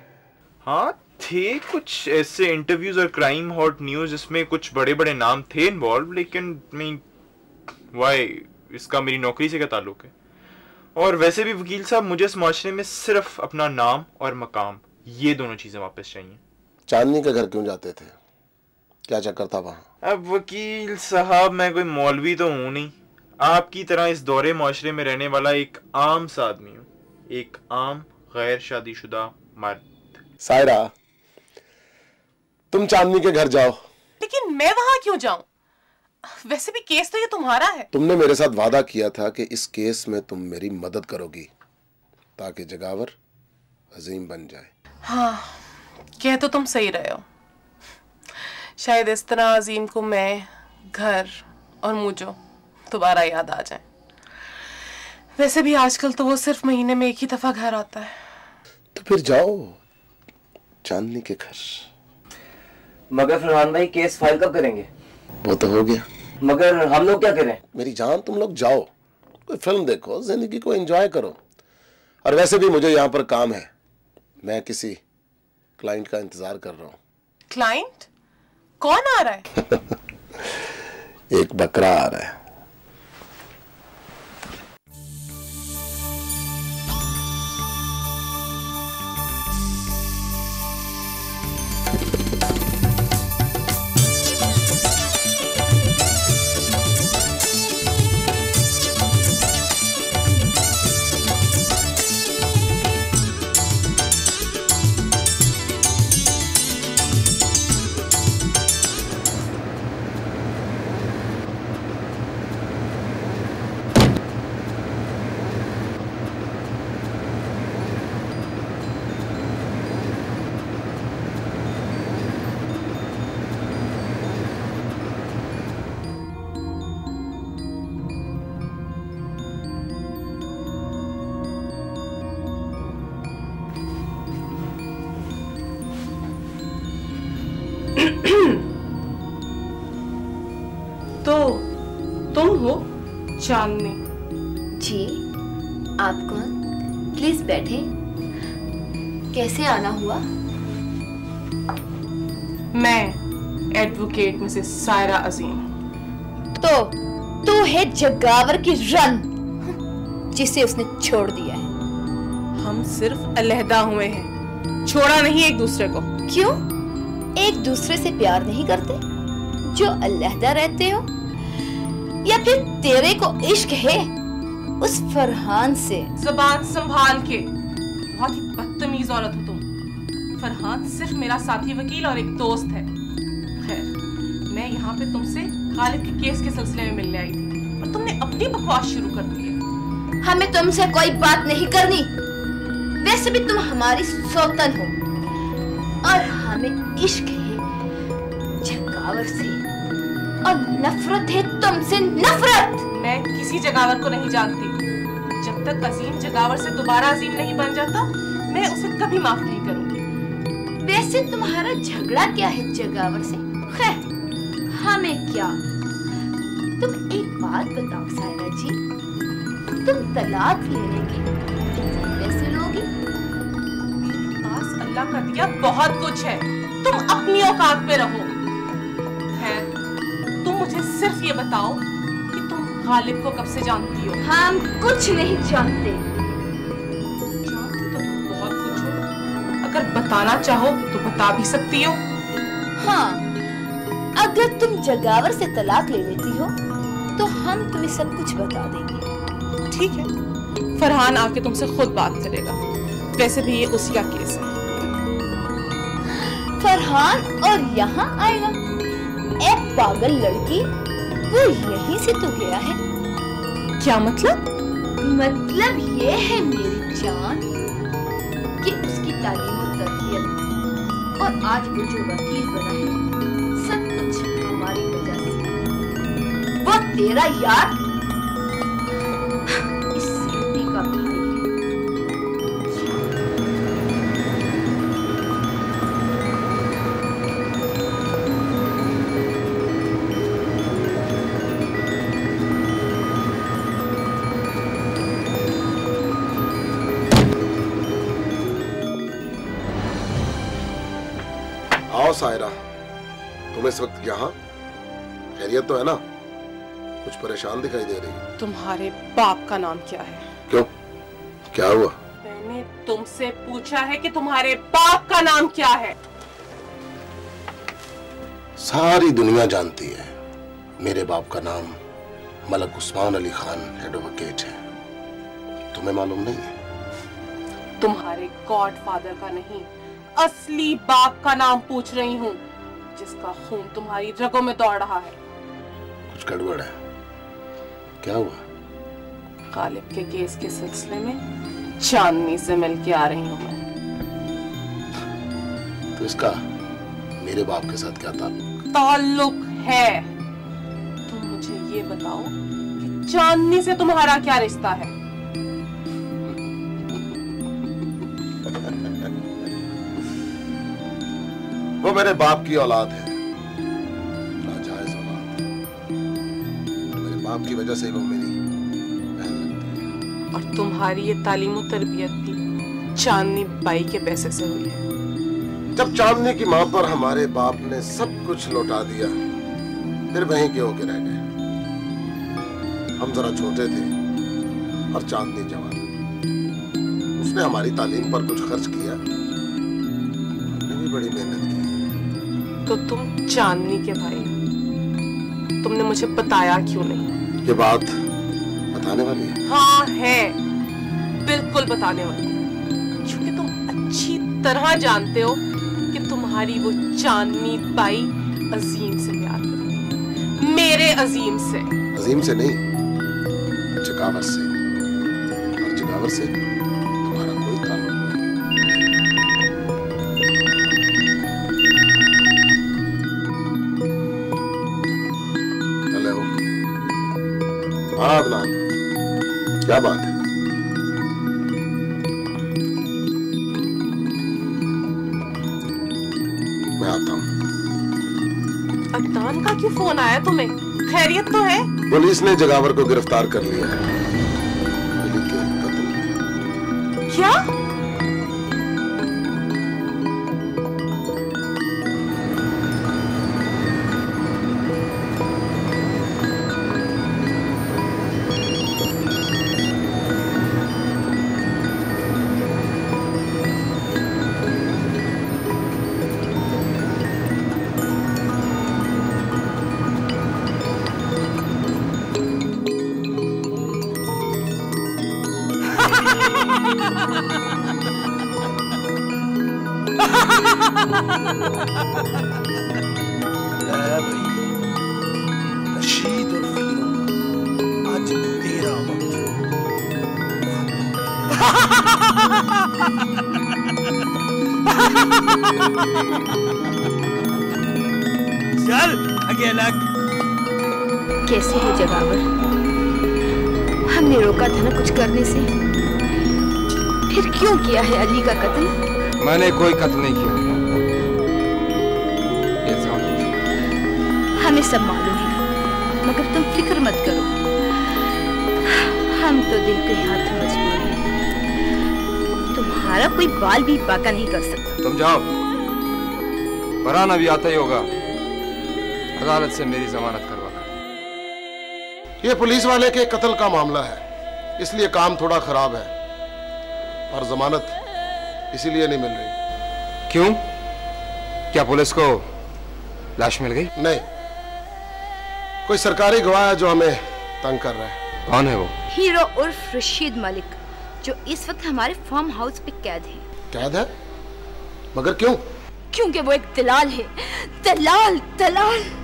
Speaker 5: हाँ थे कुछ ऐसे इंटरव्यूज़ और क्राइम हॉट न्यूज़ जिसमें कुछ बड़े बड़े नाम थे इन्वॉल्व लेकिन मैं वाई इसका मेरी नौकरी से क्या ताल्लुक है? और वैसे भी वकील साहब मुझे इस माशरे में सिर्फ़ अपना नाम और मकाम ये दोनों चीज़ें वापस चाहिए।
Speaker 12: चांदनी के घर क्यों जाते थे? क्या चक्कर था वहाँ?
Speaker 5: अब वकील साहब मैं कोई मौलवी तो हूँ नहीं। आपकी तरह इस दौरे माशरे में रहने वाला एक आम सा आदमी हूँ। एक आम गैर शादीशुदा मर्द।
Speaker 12: सायरा तुम चांदनी के घर जाओ।
Speaker 13: लेकिन मैं वहाँ क्यों जाऊँ? वैसे भी केस तो ये तुम्हारा है।
Speaker 12: तुमने मेरे साथ वादा किया था कि इस केस में तुम मेरी मदद करोगी ताकि जगावर अजीम बन जाए।
Speaker 13: हाँ कह तो तुम सही रहे हो। शायद इस तरह अजीम को मैं घर और मुझो दोबारा याद आ जाए। वैसे भी आजकल तो वो सिर्फ़ महीने में एक ही दफ़ा घर आता है।
Speaker 12: तो फिर जाओ चांदनी के घर।
Speaker 17: मगर फरहान भाई केस फ़ाइल कब करेंगे?
Speaker 12: वो तो हो गया।
Speaker 17: मगर हम लोग क्या करें?
Speaker 12: मेरी जान तुम लोग जाओ। कोई फ़िल्म देखो ज़िंदगी को एंजॉय करो। और वैसे भी मुझे यहाँ पर काम है। मैं किसी क्लाइंट का इंतज़ार कर रहा हूँ।
Speaker 13: क्लाइंट कौन आ रहा है?
Speaker 12: एक बकरा आ रहा है।
Speaker 13: चांदनी
Speaker 11: जी आप कौन? प्लीज़ बैठे। कैसे आना हुआ?
Speaker 13: मैं एडवोकेट मिसेस सायरा अजीम।
Speaker 11: तो तू है जगावर की रन जिसे उसने छोड़ दिया है।
Speaker 13: हम सिर्फ़ अलहदा हुए हैं। छोड़ा नहीं एक दूसरे को।
Speaker 11: क्यों? एक दूसरे से प्यार नहीं करते? जो अलहदा रहते हो या फिर तेरे को इश्क है? उस फरहान से।
Speaker 13: जबान संभाल के। बहुत ही बदतमीज औरत हो तुम। फरहान सिर्फ़ मेरा साथी वकील और एक दोस्त है। खैर मैं यहाँ पे तुमसे खालिद के केस के सिलसिले में मिलने आई थी और तुमने अपनी बकवास शुरू कर दी है।
Speaker 11: हमें तुमसे कोई बात नहीं करनी। वैसे भी तुम हमारी सौतन हो। और हमें इश्क है। जगावर से। और नफरत है तुमसे नफरत।
Speaker 13: मैं किसी जगावर को नहीं जानती। जब तक अजीम जगावर से दोबारा अजीम नहीं बन जाता मैं उसे कभी माफ़ नहीं करूँगी।
Speaker 11: वैसे तुम्हारा झगड़ा क्या है जगावर से? खैर हमें क्या? तुम एक बात बताओ सायरा जी। तुम तलाक लेने के पैसे लोगी?
Speaker 13: पास अल्लाह का दिया बहुत कुछ है। तुम अपनी औकात पे रहो। मुझे सिर्फ़ ये बताओ कि तुम गालिब को कब से जानती हो?
Speaker 11: हम कुछ नहीं जानते।
Speaker 13: बहुत कुछ हो। अगर बताना चाहो तो बता भी सकती हो।
Speaker 11: हाँ अगर तुम जगावर से तलाक ले लेती हो तो हम तुम्हें सब कुछ बता देंगे।
Speaker 13: ठीक है। फरहान आके तुमसे खुद बात करेगा। वैसे भी ये उसी का केस है।
Speaker 11: फरहान और यहाँ आएगा। पागल लड़की, वो यहीं से तो गया है।
Speaker 13: क्या मतलब?
Speaker 11: मतलब ये है मेरी जान कि उसकी तालीम और तरबियत और आज वो जो वकील बना है, सब कुछ हमारी वजह से। वो तेरा यार
Speaker 12: इस वक्त यहाँ? खैरियत तो है ना? कुछ परेशान दिखाई दे रही है।
Speaker 13: तुम्हारे बाप का नाम क्या है?
Speaker 12: क्यों? क्या हुआ?
Speaker 13: मैंने तुमसे पूछा है कि तुम्हारे बाप का नाम क्या है।
Speaker 12: सारी दुनिया जानती है मेरे बाप का नाम मलक उस्मान अली खान एडवोकेट है। तुम्हें मालूम नहीं है?
Speaker 13: तुम्हारे गॉड फादर का नहीं असली बाप का नाम पूछ रही हूँ। जिसका खून तुम्हारी रगों में दौड़ रहा है।
Speaker 12: कुछ गड़बड़ है। क्या हुआ?
Speaker 13: गालिब के केस के सिलसिले में चांदनी से मिल के आ रही हूँ मैं।
Speaker 12: तो इसका मेरे बाप के साथ क्या ताल्लुक?
Speaker 13: ताल्लुक है। तुम मुझे ये बताओ कि चांदनी से तुम्हारा क्या रिश्ता है?
Speaker 12: वो मेरे बाप की औलाद है। नाजायज औलाद। मेरे बाप की वजह से वो मेरी
Speaker 13: और तुम्हारी ये तालीम और तरबियत भी चांदनी बाई के पैसे से हुई है।
Speaker 12: जब चांदनी की माँ पर हमारे बाप ने सब कुछ लौटा दिया फिर वहीं के होके रह गए। हम जरा छोटे थे और चांदनी जवान। उसने हमारी तालीम पर कुछ खर्च किया। हमने भी बड़ी मेहनत की।
Speaker 13: तो तुम चांदनी के भाई तुमने मुझे बताया क्यों नहीं?
Speaker 12: ये बात बताने वाली है।
Speaker 13: हाँ है। बिल्कुल बताने वाली। क्योंकि तुम अच्छी तरह जानते हो कि तुम्हारी वो चांदनी बाई अजीम से प्यार करती है। मेरे अजीम से।
Speaker 12: अजीम से नहीं जगावर से। और जगावर से
Speaker 13: तुम्हें। खैरियत तो है।
Speaker 12: पुलिस ने जगावर को गिरफ़्तार कर लिया है।
Speaker 1: मैंने कोई कत्ल नहीं किया।
Speaker 11: हमें सब मालूम है मगर तुम फ़िक्र मत करो। हम तो दिल के हाथ मजबूर हैं। तुम्हारा कोई बाल भी बाका नहीं कर सकता।
Speaker 1: तुम जाओ। फरहान अभी आता ही होगा। अदालत से मेरी जमानत करवा।
Speaker 12: ये पुलिस वाले के कत्ल का मामला है। इसलिए काम थोड़ा खराब है। और जमानत इसीलिए नहीं मिल रही।
Speaker 1: क्यों? क्या पुलिस को लाश मिल गई?
Speaker 12: नहीं। कोई सरकारी गवाह है जो हमें तंग कर रहा है।
Speaker 1: कौन है वो?
Speaker 11: हीरो उर्फ़ रशीद मलिक जो इस वक्त हमारे फार्म हाउस पे कैद है।
Speaker 12: कैद है? मगर क्यों?
Speaker 11: क्योंकि वो एक दलाल है। दलाल दलाल।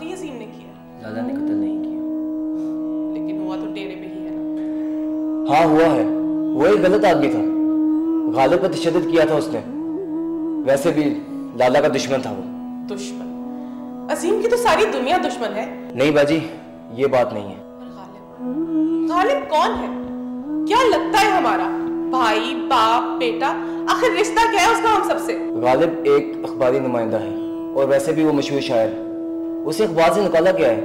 Speaker 13: वाकई अजीम ने किया।
Speaker 17: दादा ने कत्ल नहीं किया।
Speaker 13: लेकिन हुआ तो डेरे पे ही है ना।
Speaker 17: हाँ हुआ है। वो एक गलत आदमी था। गालिब पर तशद किया था उसने। वैसे भी लाला का दुश्मन था वो।
Speaker 13: दुश्मन। अजीम की तो सारी दुनिया दुश्मन है।
Speaker 17: नहीं बाजी ये बात नहीं है।
Speaker 13: गालिब कौन है? क्या लगता है हमारा? भाई बाप बेटा आखिर रिश्ता क्या है उसका हम सबसे?
Speaker 17: गालिब एक अखबारी नुमाइंदा है। और वैसे भी वो मशहूर शायर। उसे अखबार से निकाला गया है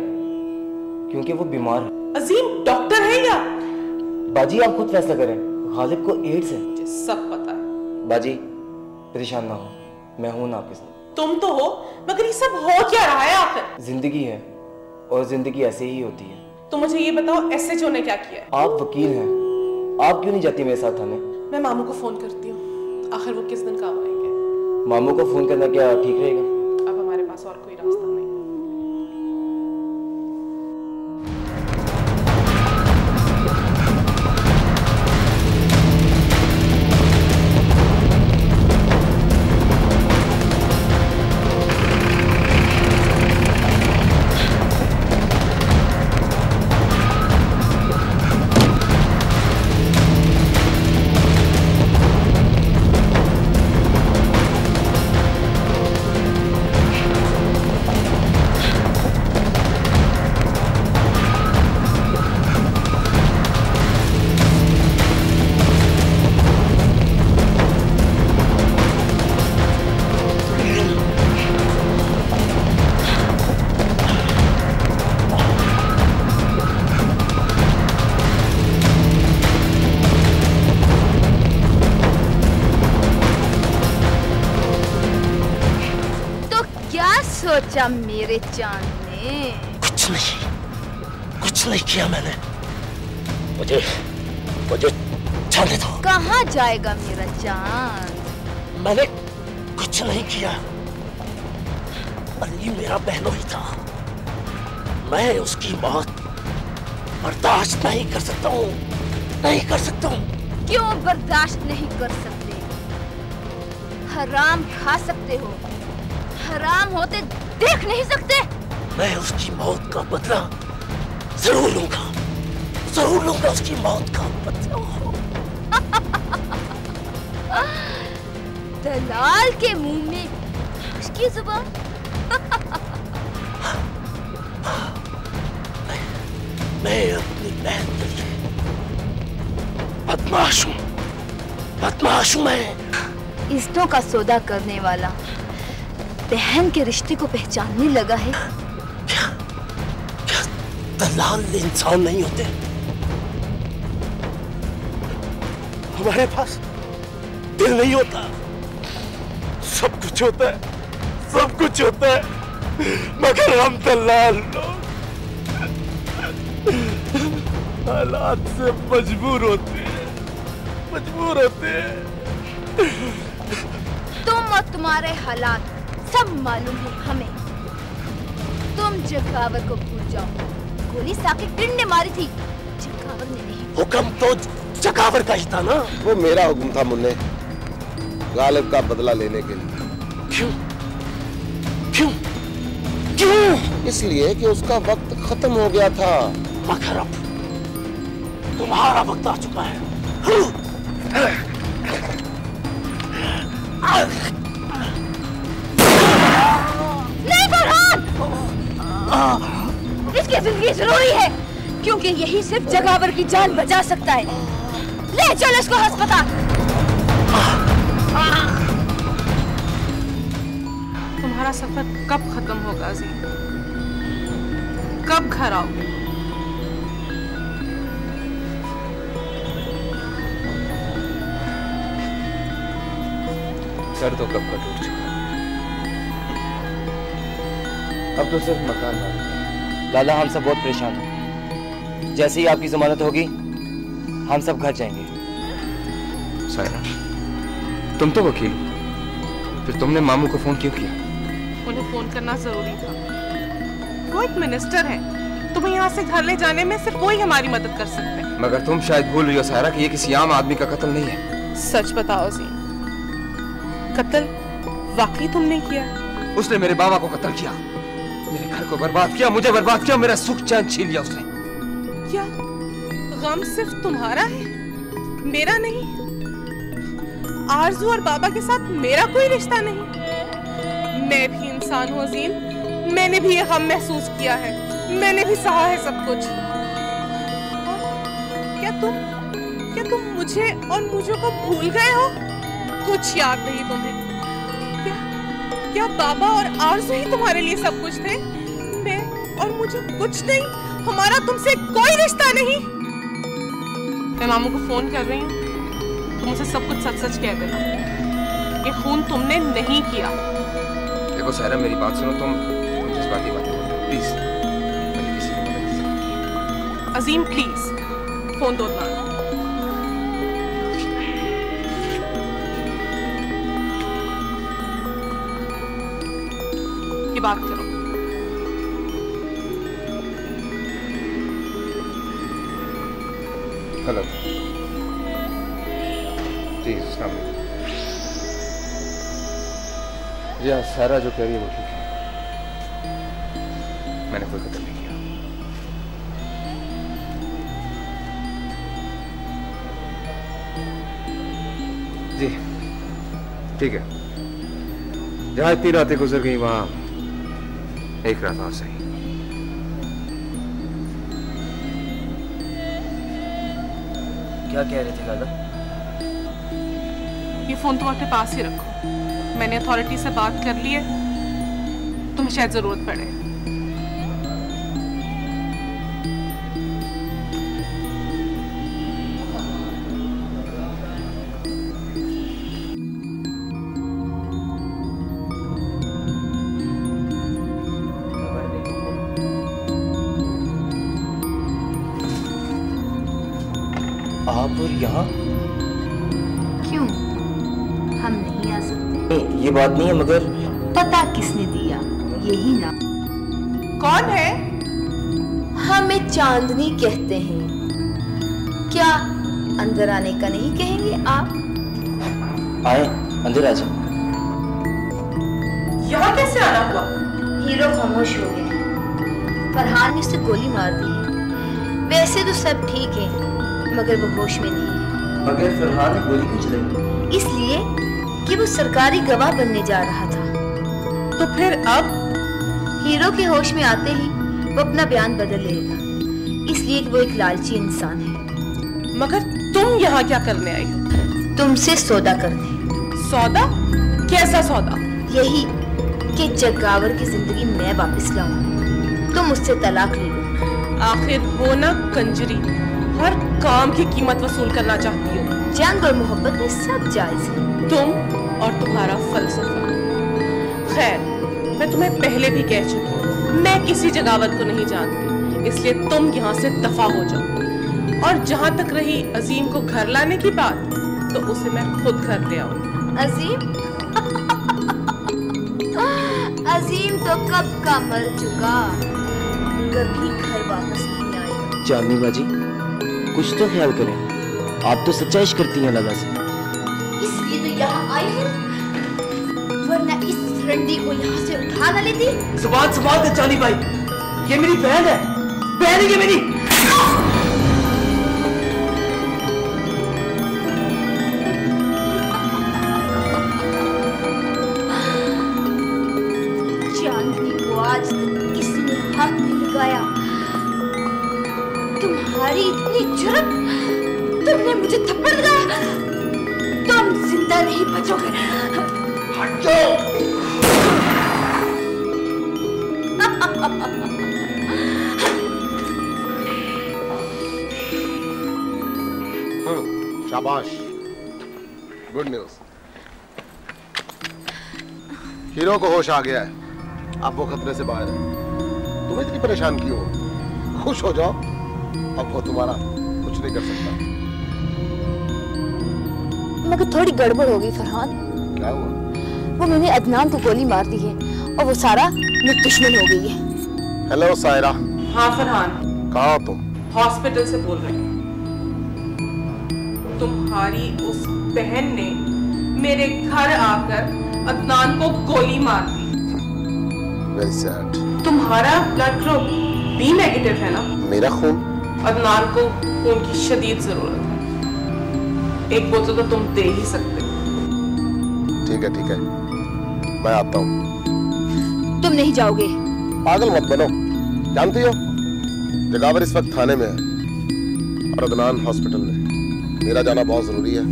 Speaker 17: क्योंकि वो बीमार है।
Speaker 13: अजीम डॉक्टर है या?
Speaker 17: बाजी आप खुद फैसला करें। गालिब को एड्स है।
Speaker 13: सब पता है।
Speaker 17: बाजी परेशान ना हो। मैं हूँ ना आपके साथ।
Speaker 13: तुम तो हो मगर ये सब हो क्या रहा है आखिर?
Speaker 17: ज़िंदगी है और ज़िंदगी ऐसे ही होती है।
Speaker 13: तो मुझे ये बताओ एसएचओ ने क्या किया
Speaker 17: आप वकील हैं। आप क्यों नहीं जाती मेरे साथ थाने?
Speaker 13: मैं मामू को फ़ोन करती हूँ। आखिर वो किस दिन काम आएँगे?
Speaker 17: मामू को फ़ोन करना क्या ठीक रहेगा?
Speaker 19: मैंने कुछ नहीं किया। अली मेरा बहनोई था। मैं उसकी मौत बर्दाश्त नहीं कर सकता हूँ। नहीं कर सकता हूँ।
Speaker 11: क्यों बर्दाश्त नहीं कर सकते? हराम खा सकते हो। हराम होते देख नहीं सकते।
Speaker 19: मैं उसकी मौत का बदला ज़रूर लूँगा। ज़रूर लूँगा उसकी मौत का बदला।
Speaker 11: दलाल के मुँह में। उसकी ज़ुबान।
Speaker 19: मैं अपनी बहन के लिए बदमाश हूँ। बदमाश हूँ मैं।
Speaker 11: इज्जतों का सौदा करने वाला बहन के रिश्ते को पहचानने लगा है।
Speaker 19: दलाल इंसान नहीं होते? हमारे पास दिल नहीं होता। सब कुछ होता है। सब कुछ होता है। मगर हम दलाल लोग। हालात से मजबूर होते हैं। मजबूर होते हैं।
Speaker 11: तुम और तुम्हारे हालात सब मालूम है हमें। तुम जगावर को भूल जाओ। गोली साके किन ने मारी थी। जगावर जगावर ने नहीं।
Speaker 3: हुक्म तो जगावर का ही था ना।
Speaker 12: वो मेरा हुक्म था मुन्ने। गालिब का बदला लेने के लिए।
Speaker 3: क्यों? क्यों? क्यों?
Speaker 12: इसलिए कि उसका वक्त खत्म हो गया था।
Speaker 3: मगर अब तुम्हारा वक्त आ चुका है।
Speaker 11: नहीं फरहान! इसकी ज़िंदगी ज़रूरी है क्योंकि यही सिर्फ़ जगावर की जान बचा सकता है। ले चल इसको अस्पताल।
Speaker 13: तुम्हारा सफ़र कब खत्म होगा अजीम कब घर आओगे?
Speaker 1: सर तो कब का टूट चुका अब तो सिर्फ़ मकान बाकी
Speaker 17: लाला हम सब बहुत परेशान हैं। जैसे ही आपकी जमानत होगी हम सब घर जाएँगे।
Speaker 1: सायरा। तुम तो वकील फिर तुमने मामू को फ़ोन क्यों किया?
Speaker 13: उन्हें फ़ोन करना ज़रूरी था। वो एक मिनिस्टर है। तुम्हें यहाँ से घर ले जाने में सिर्फ़ वो ही हमारी मदद कर सकते हैं।
Speaker 1: मगर तुम शायद भूल रही हो सायरा कि ये किसी आम आदमी का कत्ल नहीं है।
Speaker 13: सच बताओ जी। कत्ल वाकई तुमने किया?
Speaker 1: उसने मेरे बाबा को कत्ल किया। मेरे घर को बर्बाद किया मुझे बर्बाद किया मेरा सुख चैन छीन लिया उसने।
Speaker 13: क्या गम सिर्फ़ तुम्हारा है? मेरा नहीं? आरज़ू और बाबा के साथ मेरा कोई रिश्ता नहीं। मैं भी इंसान हूँ अजीम। मैंने भी ये गम महसूस किया है। मैंने भी सहा है सब कुछ। क्या तुम क्या तुम मुझे और मुझे को भूल गए हो? कुछ याद नहीं तुम्हें। क्या क्या बाबा और आरज़ू ही तुम्हारे लिए सब कुछ थे? मैं और मुझे कुछ नहीं? हमारा तुमसे कोई रिश्ता नहीं। मैं मामू को फ़ोन कर रही हूँ। तुम मुझसे सब कुछ सच सच कह देना। ये खून तुमने नहीं किया।
Speaker 1: देखो सायरा मेरी बात सुनो तुम तुम जज्बाती बातें प्लीज़।
Speaker 13: अजीम प्लीज़ फ़ोन दो ना ये बात करो।
Speaker 1: हेलो जी हाँ सारा जो कह रही है वो ठीक है। मैंने कोई कत्ल नहीं किया। जी ठीक है। जहाँ इतनी रातें गुजर गई वहाँ एक रात और सही।
Speaker 17: क्या कह रहे थे लाला
Speaker 13: ये फ़ोन तुम अपने पास ही रखो। मैंने अथॉरिटी से बात कर ली है तुम्हें शायद ज़रूरत पड़े।
Speaker 17: मगर?
Speaker 11: पता किसने दिया? यही ना।
Speaker 13: कौन है?
Speaker 11: हमें चांदनी कहते हैं। क्या अंदर आने का नहीं कहेंगे आप?
Speaker 17: आए अंदर आ जाओ।
Speaker 13: यहाँ कैसे आना हुआ?
Speaker 11: हीरो खामोश हो गए फरहान ने उसे गोली मार दी है। वैसे तो सब ठीक है मगर वो होश में नहीं है।
Speaker 17: मगर फरहान ने गोली क्यों चलाई?
Speaker 11: इसलिए कि वो सरकारी गवाह बनने जा रहा था।
Speaker 13: तो फिर अब
Speaker 11: हीरो के होश में आते ही वो अपना बयान बदल लेगा। इसलिए कि वो एक लालची इंसान है।
Speaker 13: मगर तुम यहाँ क्या करने आई हो?
Speaker 11: तुमसे सौदा करने।
Speaker 13: सौदा? कैसा सौदा?
Speaker 11: यही कि जगावर की ज़िंदगी मैं वापस लाऊं। तुम उससे तलाक ले लो।
Speaker 13: आखिर वो ना कंजरी हर काम की कीमत वसूल करना चाहती हो।
Speaker 11: जंग और मोहब्बत में सब जायज़ है।
Speaker 13: तुम और तुम्हारा फलसफा। खैर मैं तुम्हें पहले भी कह चुकी हूँ मैं किसी जगावत को नहीं जानती इसलिए तुम यहाँ से दफ़ा हो जाओ। और जहाँ तक रही अजीम को घर लाने की बात तो उसे मैं खुद घर ले आऊँगी
Speaker 11: अजीम? अजीम तो कब का मर चुका? कभी घर वापस नहीं आएगा
Speaker 17: चांदनी बाजी कुछ तो ख्याल करें। आप तो सच्चा इश्क करती हैं लाला से।
Speaker 11: रंडी को यहाँ से उठा ना लेती?
Speaker 21: ज़ुबान संभाल दे चांदी भाई। ये मेरी बहन है। बहन है ये मेरी।
Speaker 11: चांदनी को आज तक किसी ने हाथ नहीं लगाया? तुम्हारी इतनी जुर्म तुमने मुझे थप्पड़ लगाया। तुम ज़िंदा नहीं बचोगे।
Speaker 12: शाबाश। गुड न्यूज़ हीरो को होश आ गया है। अब वो खतरे से बाहर है। तुम्हें इतनी परेशान क्यों हो? खुश हो जाओ। अब वो तुम्हारा कुछ नहीं कर सकता।
Speaker 11: मगर थोड़ी गड़बड़ हो गई फरहान।
Speaker 12: क्या हुआ?
Speaker 11: वो मैंने अदनान को गोली मार दी है और वो सारा मेरी दुश्मन हो गई है।
Speaker 12: हेलो सायरा।
Speaker 13: हाँ फरहान।
Speaker 12: कहाँ हो तुम?
Speaker 13: हॉस्पिटल से बोल रहे हैं। तुम्हारी उस बहन ने मेरे घर आकर अदनान को गोली मार दी। तुम्हारा ब्लड ग्रुप बी नेगेटिव है ना?
Speaker 12: मेरा खून?
Speaker 13: अदनान को खून की शदीद ज़रूरत है। एक बोतल तो तुम दे ही सकते हो।
Speaker 12: ठीक है ठीक है। मैं आता हूँ।
Speaker 11: तुम नहीं जाओगे।
Speaker 12: पागल मत बनो। जानती हो? जगावर इस वक्त थाने में है। और अदनान हॉस्पिटल में। मेरा जाना बहुत ज़रूरी है।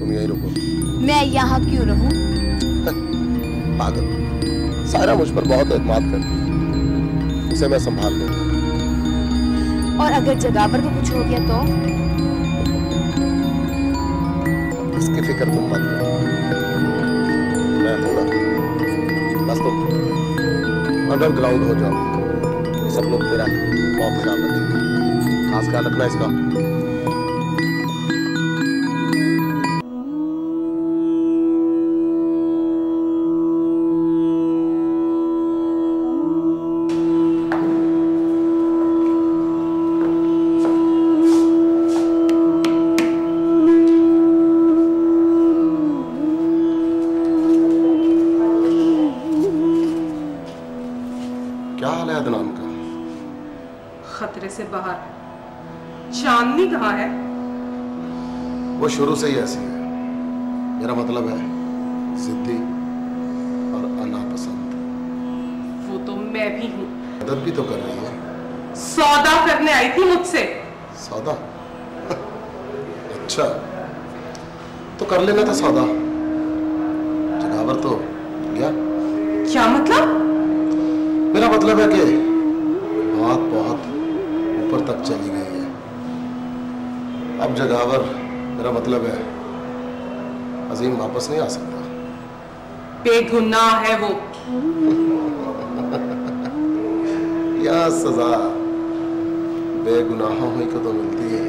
Speaker 12: तुम यहीं रुको।
Speaker 11: मैं यहाँ क्यों रहूँ?
Speaker 12: पागल। सारा मुझ पर बहुत एतमाद करती है उसे मैं संभाल लूँगा।
Speaker 11: और अगर जगावर को कुछ हो गया तो?
Speaker 12: इसकी फ़िक्र तुम मत करो। मैं हूँ ना। बस तुम। अंडरग्राउंड हो जाओ। सब लोग तेरा बहुत ख्याल रखेंगे। खास ख्याल रखना इसका। वो शुरू से ही ऐसी है। मेरा मतलब है जिद्दी और अनापसंद।
Speaker 13: वो तो मैं भी हूँ।
Speaker 12: मदद भी तो कर रही है।
Speaker 13: सौदा करने आई थी मुझसे।
Speaker 12: सौदा? अच्छा। तो कर लेना था सौदा। जगावर तो गया।
Speaker 13: क्या मतलब?
Speaker 12: मेरा मतलब है कि बात बहुत ऊपर तक चली गई है। अब जगावर मेरा मतलब है अजीम वापस नहीं आ सकता।
Speaker 13: बेगुनाह है वो।
Speaker 12: या सजा बेगुनाहों ही को तो मिलती है।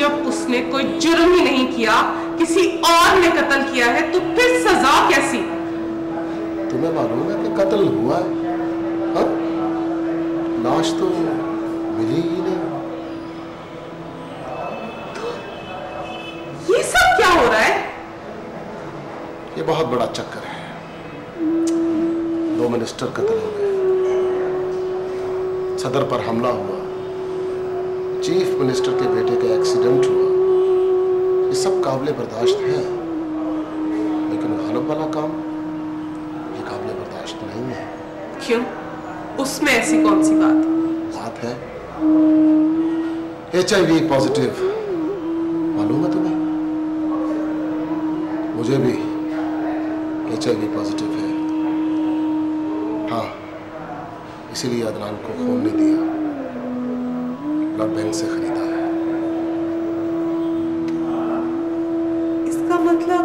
Speaker 13: जब उसने कोई जुर्म ही नहीं किया किसी और ने कत्ल किया है तो फिर सजा कैसी?
Speaker 12: तुम्हें मालूम है कि कत्ल हुआ है? हाँ? लाश तो मिली ही नहीं
Speaker 13: ये सब क्या हो रहा है
Speaker 12: बहुत बड़ा चक्कर है। दो मिनिस्टर कत्ल हो गए। सदर पर हमला हुआ। चीफ मिनिस्टर के बेटे का एक्सीडेंट हुआ। ये सब काबिल बर्दाश्त है। लेकिन गालब वाला काम ये काबिल बर्दाश्त नहीं है।
Speaker 13: क्यों? उसमें ऐसी कौन सी बात?
Speaker 12: बात है। एच आई वी पॉजिटिव मालूम है तुम्हें? मुझे भी। आई वी पॉजिटिव है। हाँ इसीलिए अदनान को खून नहीं दिया। ब्लड बैंक से खरीदा है।
Speaker 13: इसका मतलब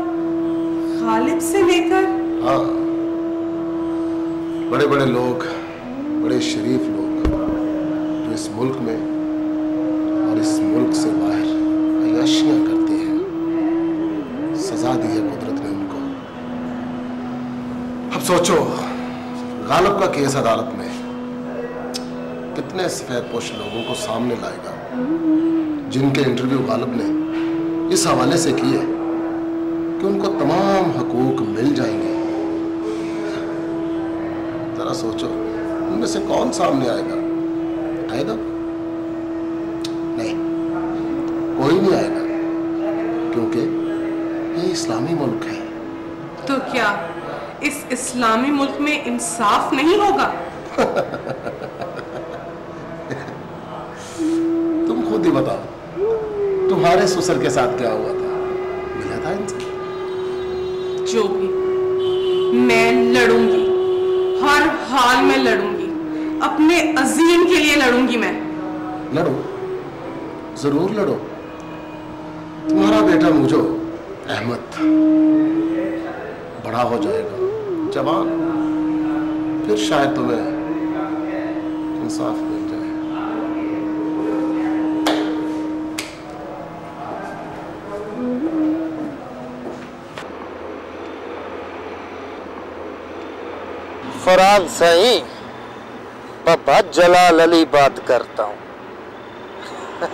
Speaker 13: खालिद से लेकर
Speaker 12: हाँ बड़े बड़े लोग बड़े शरीफ लोग जो इस मुल्क में और इस मुल्क से बाहर अयाशियाँ करते हैं। सजा दी है सोचो, गालब का केस अदालत में। कितने सफ़ेद पोश लोगों को सामने लाएगा, जिनके इंटरव्यू गालब ने इस हवाले से किए, कि उनको तमाम हकूक मिल जाएँगे। जरा सोचो, उनमें से कौन सामने आएगा? आएगा? नहीं, कोई नहीं आएगा, क्योंकि ये इस्लामी मुल्क है।
Speaker 13: तो क्या? इस इस्लामी मुल्क में इंसाफ नहीं होगा?
Speaker 12: तुम खुद ही बताओ तुम्हारे ससुर के साथ क्या हुआ था? मिला था इनसे
Speaker 13: जो भी। मैं लड़ूँगी। हर हाल में लड़ूँगी। अपने अजीम के लिए लड़ूँगी मैं।
Speaker 12: लड़ो। ज़रूर लड़ो। तुम्हारा बेटा मुझो अहमद बड़ा हो जाएगा। जवान। फिर शायद तुम्हें इंसाफ मिल जाए।
Speaker 2: फरहान सही पापा जलाल अली बात करता हूँ।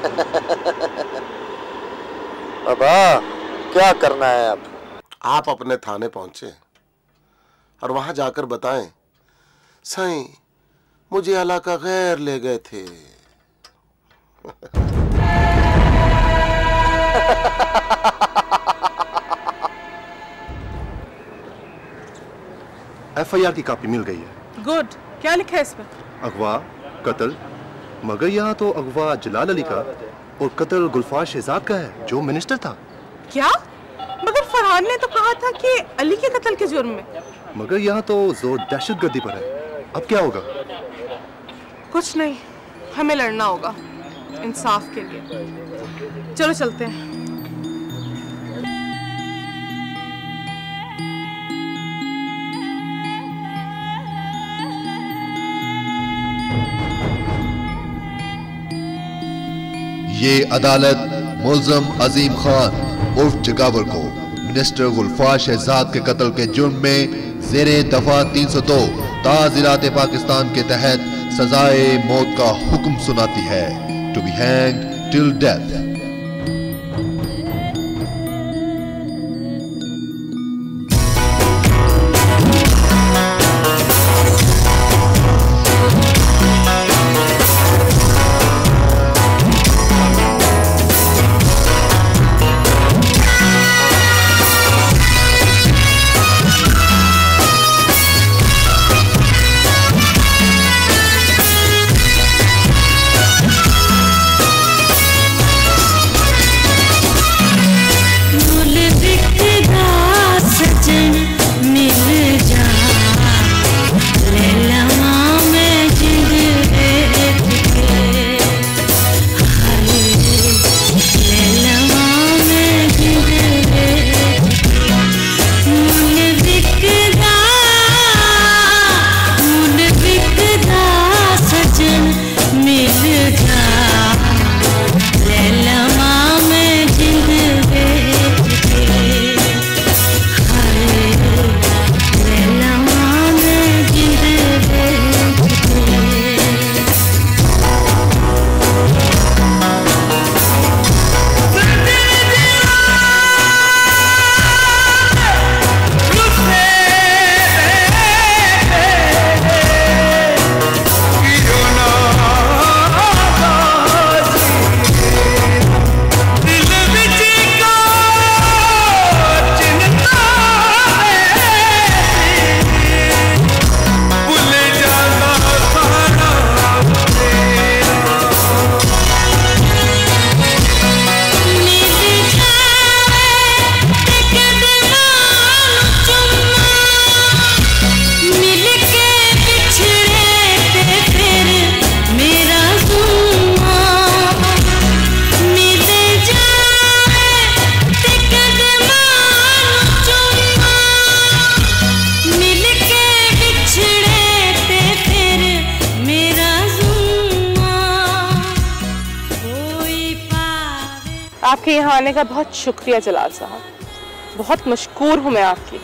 Speaker 2: बाबा क्या करना है अब?
Speaker 12: आप अपने थाने पहुँचे। और वहाँ जाकर बताएँ सही मुझे अला का गैर ले गए थे।
Speaker 16: एफआईआर की कॉपी मिल गई है।
Speaker 13: गुड। क्या लिखा है इसमें
Speaker 16: अगवा कत्ल। मगर यहाँ तो अगवा जलाल अली का और कत्ल गुलफार शहजाद का है जो मिनिस्टर था।
Speaker 13: क्या? मगर फरहान ने तो कहा था कि अली के कत्ल के जुर्म में।
Speaker 16: मगर यहाँ तो ज़ोर दहशत गर्दी पर है। अब क्या होगा?
Speaker 13: कुछ नहीं हमें लड़ना होगा इंसाफ के लिए। चलो चलते हैं।
Speaker 22: ये अदालत मुलजम अजीम खान उर्फ़ जगावर को मिनिस्टर गुलफा शहजाद के कत्ल के जुर्म में जेर दफ़ा 302 ताजिरात पाकिस्तान के तहत सजाए मौत का हुक्म सुनाती है। To be hang till death
Speaker 13: आने का बहुत शुक्रिया जलाल साहब। बहुत मशकूर हूँ मैं आपकी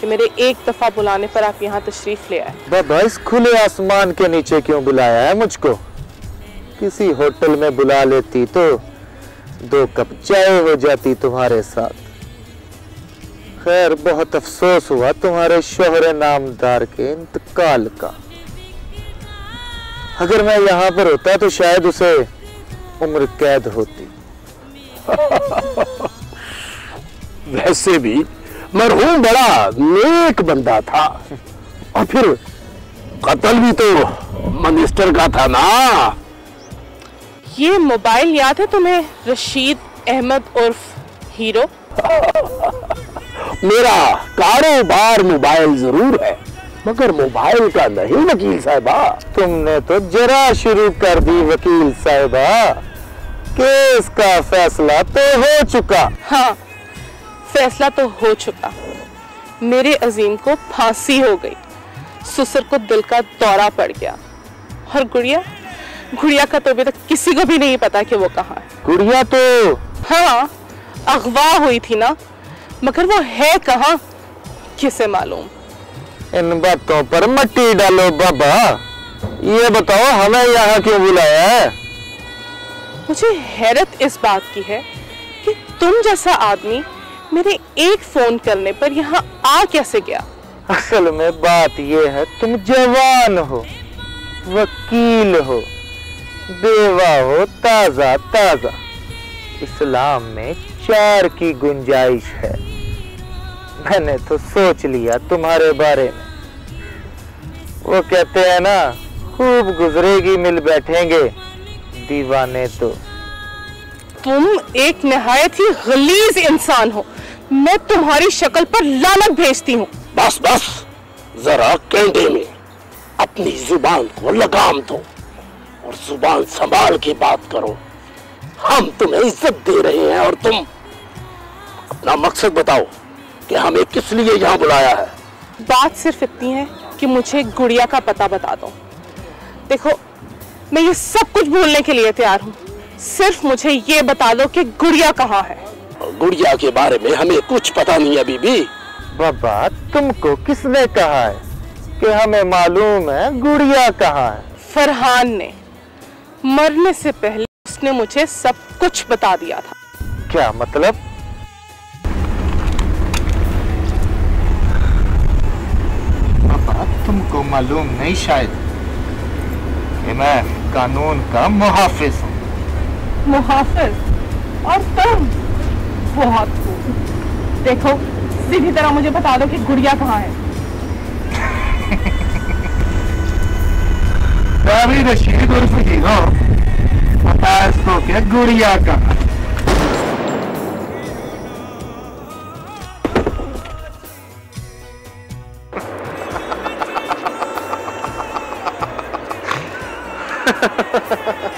Speaker 13: कि मेरे एक दफ़ा बुलाने पर आप यहाँ तशरीफ़ ले आए।
Speaker 2: बाबा इस खुले आसमान के नीचे क्यों बुलाया है मुझको? किसी होटल में बुला लेती तो दो कप चाय हो जाती तुम्हारे साथ। खैर, बहुत अफसोस हुआ तुम्हारे शोहर नामदार के इंतकाल का। अगर मैं यहाँ पर होता तो शायद उसे उम्र कैद होती।
Speaker 19: वैसे भी मरहूम बड़ा नेक बंदा था। और फिर कत्ल भी तो मिनिस्टर का था ना।
Speaker 13: ये मोबाइल याद है तुम्हें रशीद अहमद उर्फ़ हीरो?
Speaker 19: मेरा कारोबार मोबाइल ज़रूर है मगर मोबाइल का नहीं वकील साहबा।
Speaker 2: तुमने तो जरा शुरू कर दी वकील साहबा। केस का फैसला तो हो चुका।
Speaker 13: हाँ फैसला तो हो चुका। मेरे अजीम को फांसी हो गई। ससुर को दिल का दौरा पड़ गया। और गुड़िया? गुड़िया का तो अभी तक किसी को भी नहीं पता कि वो कहाँ है।
Speaker 2: गुड़िया तो
Speaker 13: हाँ अगवा हुई थी ना। मगर वो है कहाँ? किसे मालूम?
Speaker 2: इन बातों पर मट्टी डालो बाबा। ये बताओ हमें यहाँ क्यों बुलाया है?
Speaker 13: मुझे हैरत इस बात की है कि तुम जैसा आदमी मेरे एक फ़ोन करने पर यहाँ आ कैसे गया?
Speaker 2: असल में बात ये है, तुम जवान हो, वकील हो बेवा हो, ताज़ा ताज़ा। इस्लाम में चार की गुंजाइश है। मैंने तो सोच लिया तुम्हारे बारे में। वो कहते हैं ना, खूब गुजरेगी मिल बैठेंगे, दीवाने तो।
Speaker 13: तुम एक नहायत ही गलीज इंसान हो। मैं तुम्हारी शक्ल पर लानत भेजती हूँ।
Speaker 19: बस बस जरा कैंडे में अपनी ज़ुबान को लगाम दो और ज़ुबान संभाल के बात करो। हम तुम्हें इज़्ज़त दे रहे हैं और तुम अपना मकसद बताओ कि हमें किस लिए यहाँ बुलाया है।
Speaker 13: बात सिर्फ़ इतनी है कि मुझे गुड़िया का पता बता दो। देखो मैं ये सब कुछ भूलने के लिए तैयार हूँ। सिर्फ़ मुझे ये बता दो कि गुड़िया कहाँ है।
Speaker 19: गुड़िया के बारे में हमें कुछ पता नहीं है बीबी।
Speaker 2: बाबा तुमको किसने कहा है कि हमें मालूम है गुड़िया कहाँ है?
Speaker 13: फरहान ने मरने से पहले उसने मुझे सब कुछ बता दिया था।
Speaker 2: क्या मतलब?
Speaker 23: पापा तुमको मालूम नहीं शायद कि मैं कानून का मुहाफिज हूँ।
Speaker 13: मुहाफिज और तुम बहुत देखो, सीधी तरह मुझे बता दो कि गुड़िया कहाँ है।
Speaker 23: रशीद उर्फ़ हीरो पता इसको क्या गुड़िया का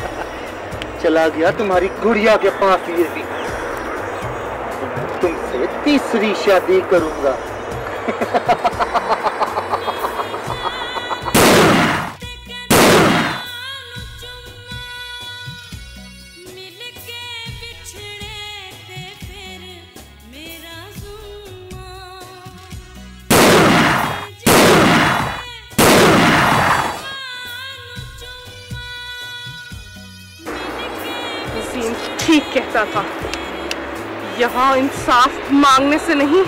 Speaker 2: चला गया तुम्हारी गुड़िया के पास ये भी। तुमसे तीसरी शादी करूँगा।
Speaker 13: था यहाँ इंसाफ मांगने से नहीं,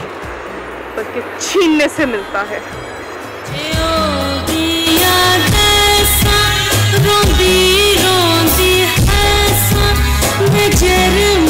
Speaker 13: बल्कि छीनने से मिलता है।
Speaker 22: रोंदी रोंदी है मैं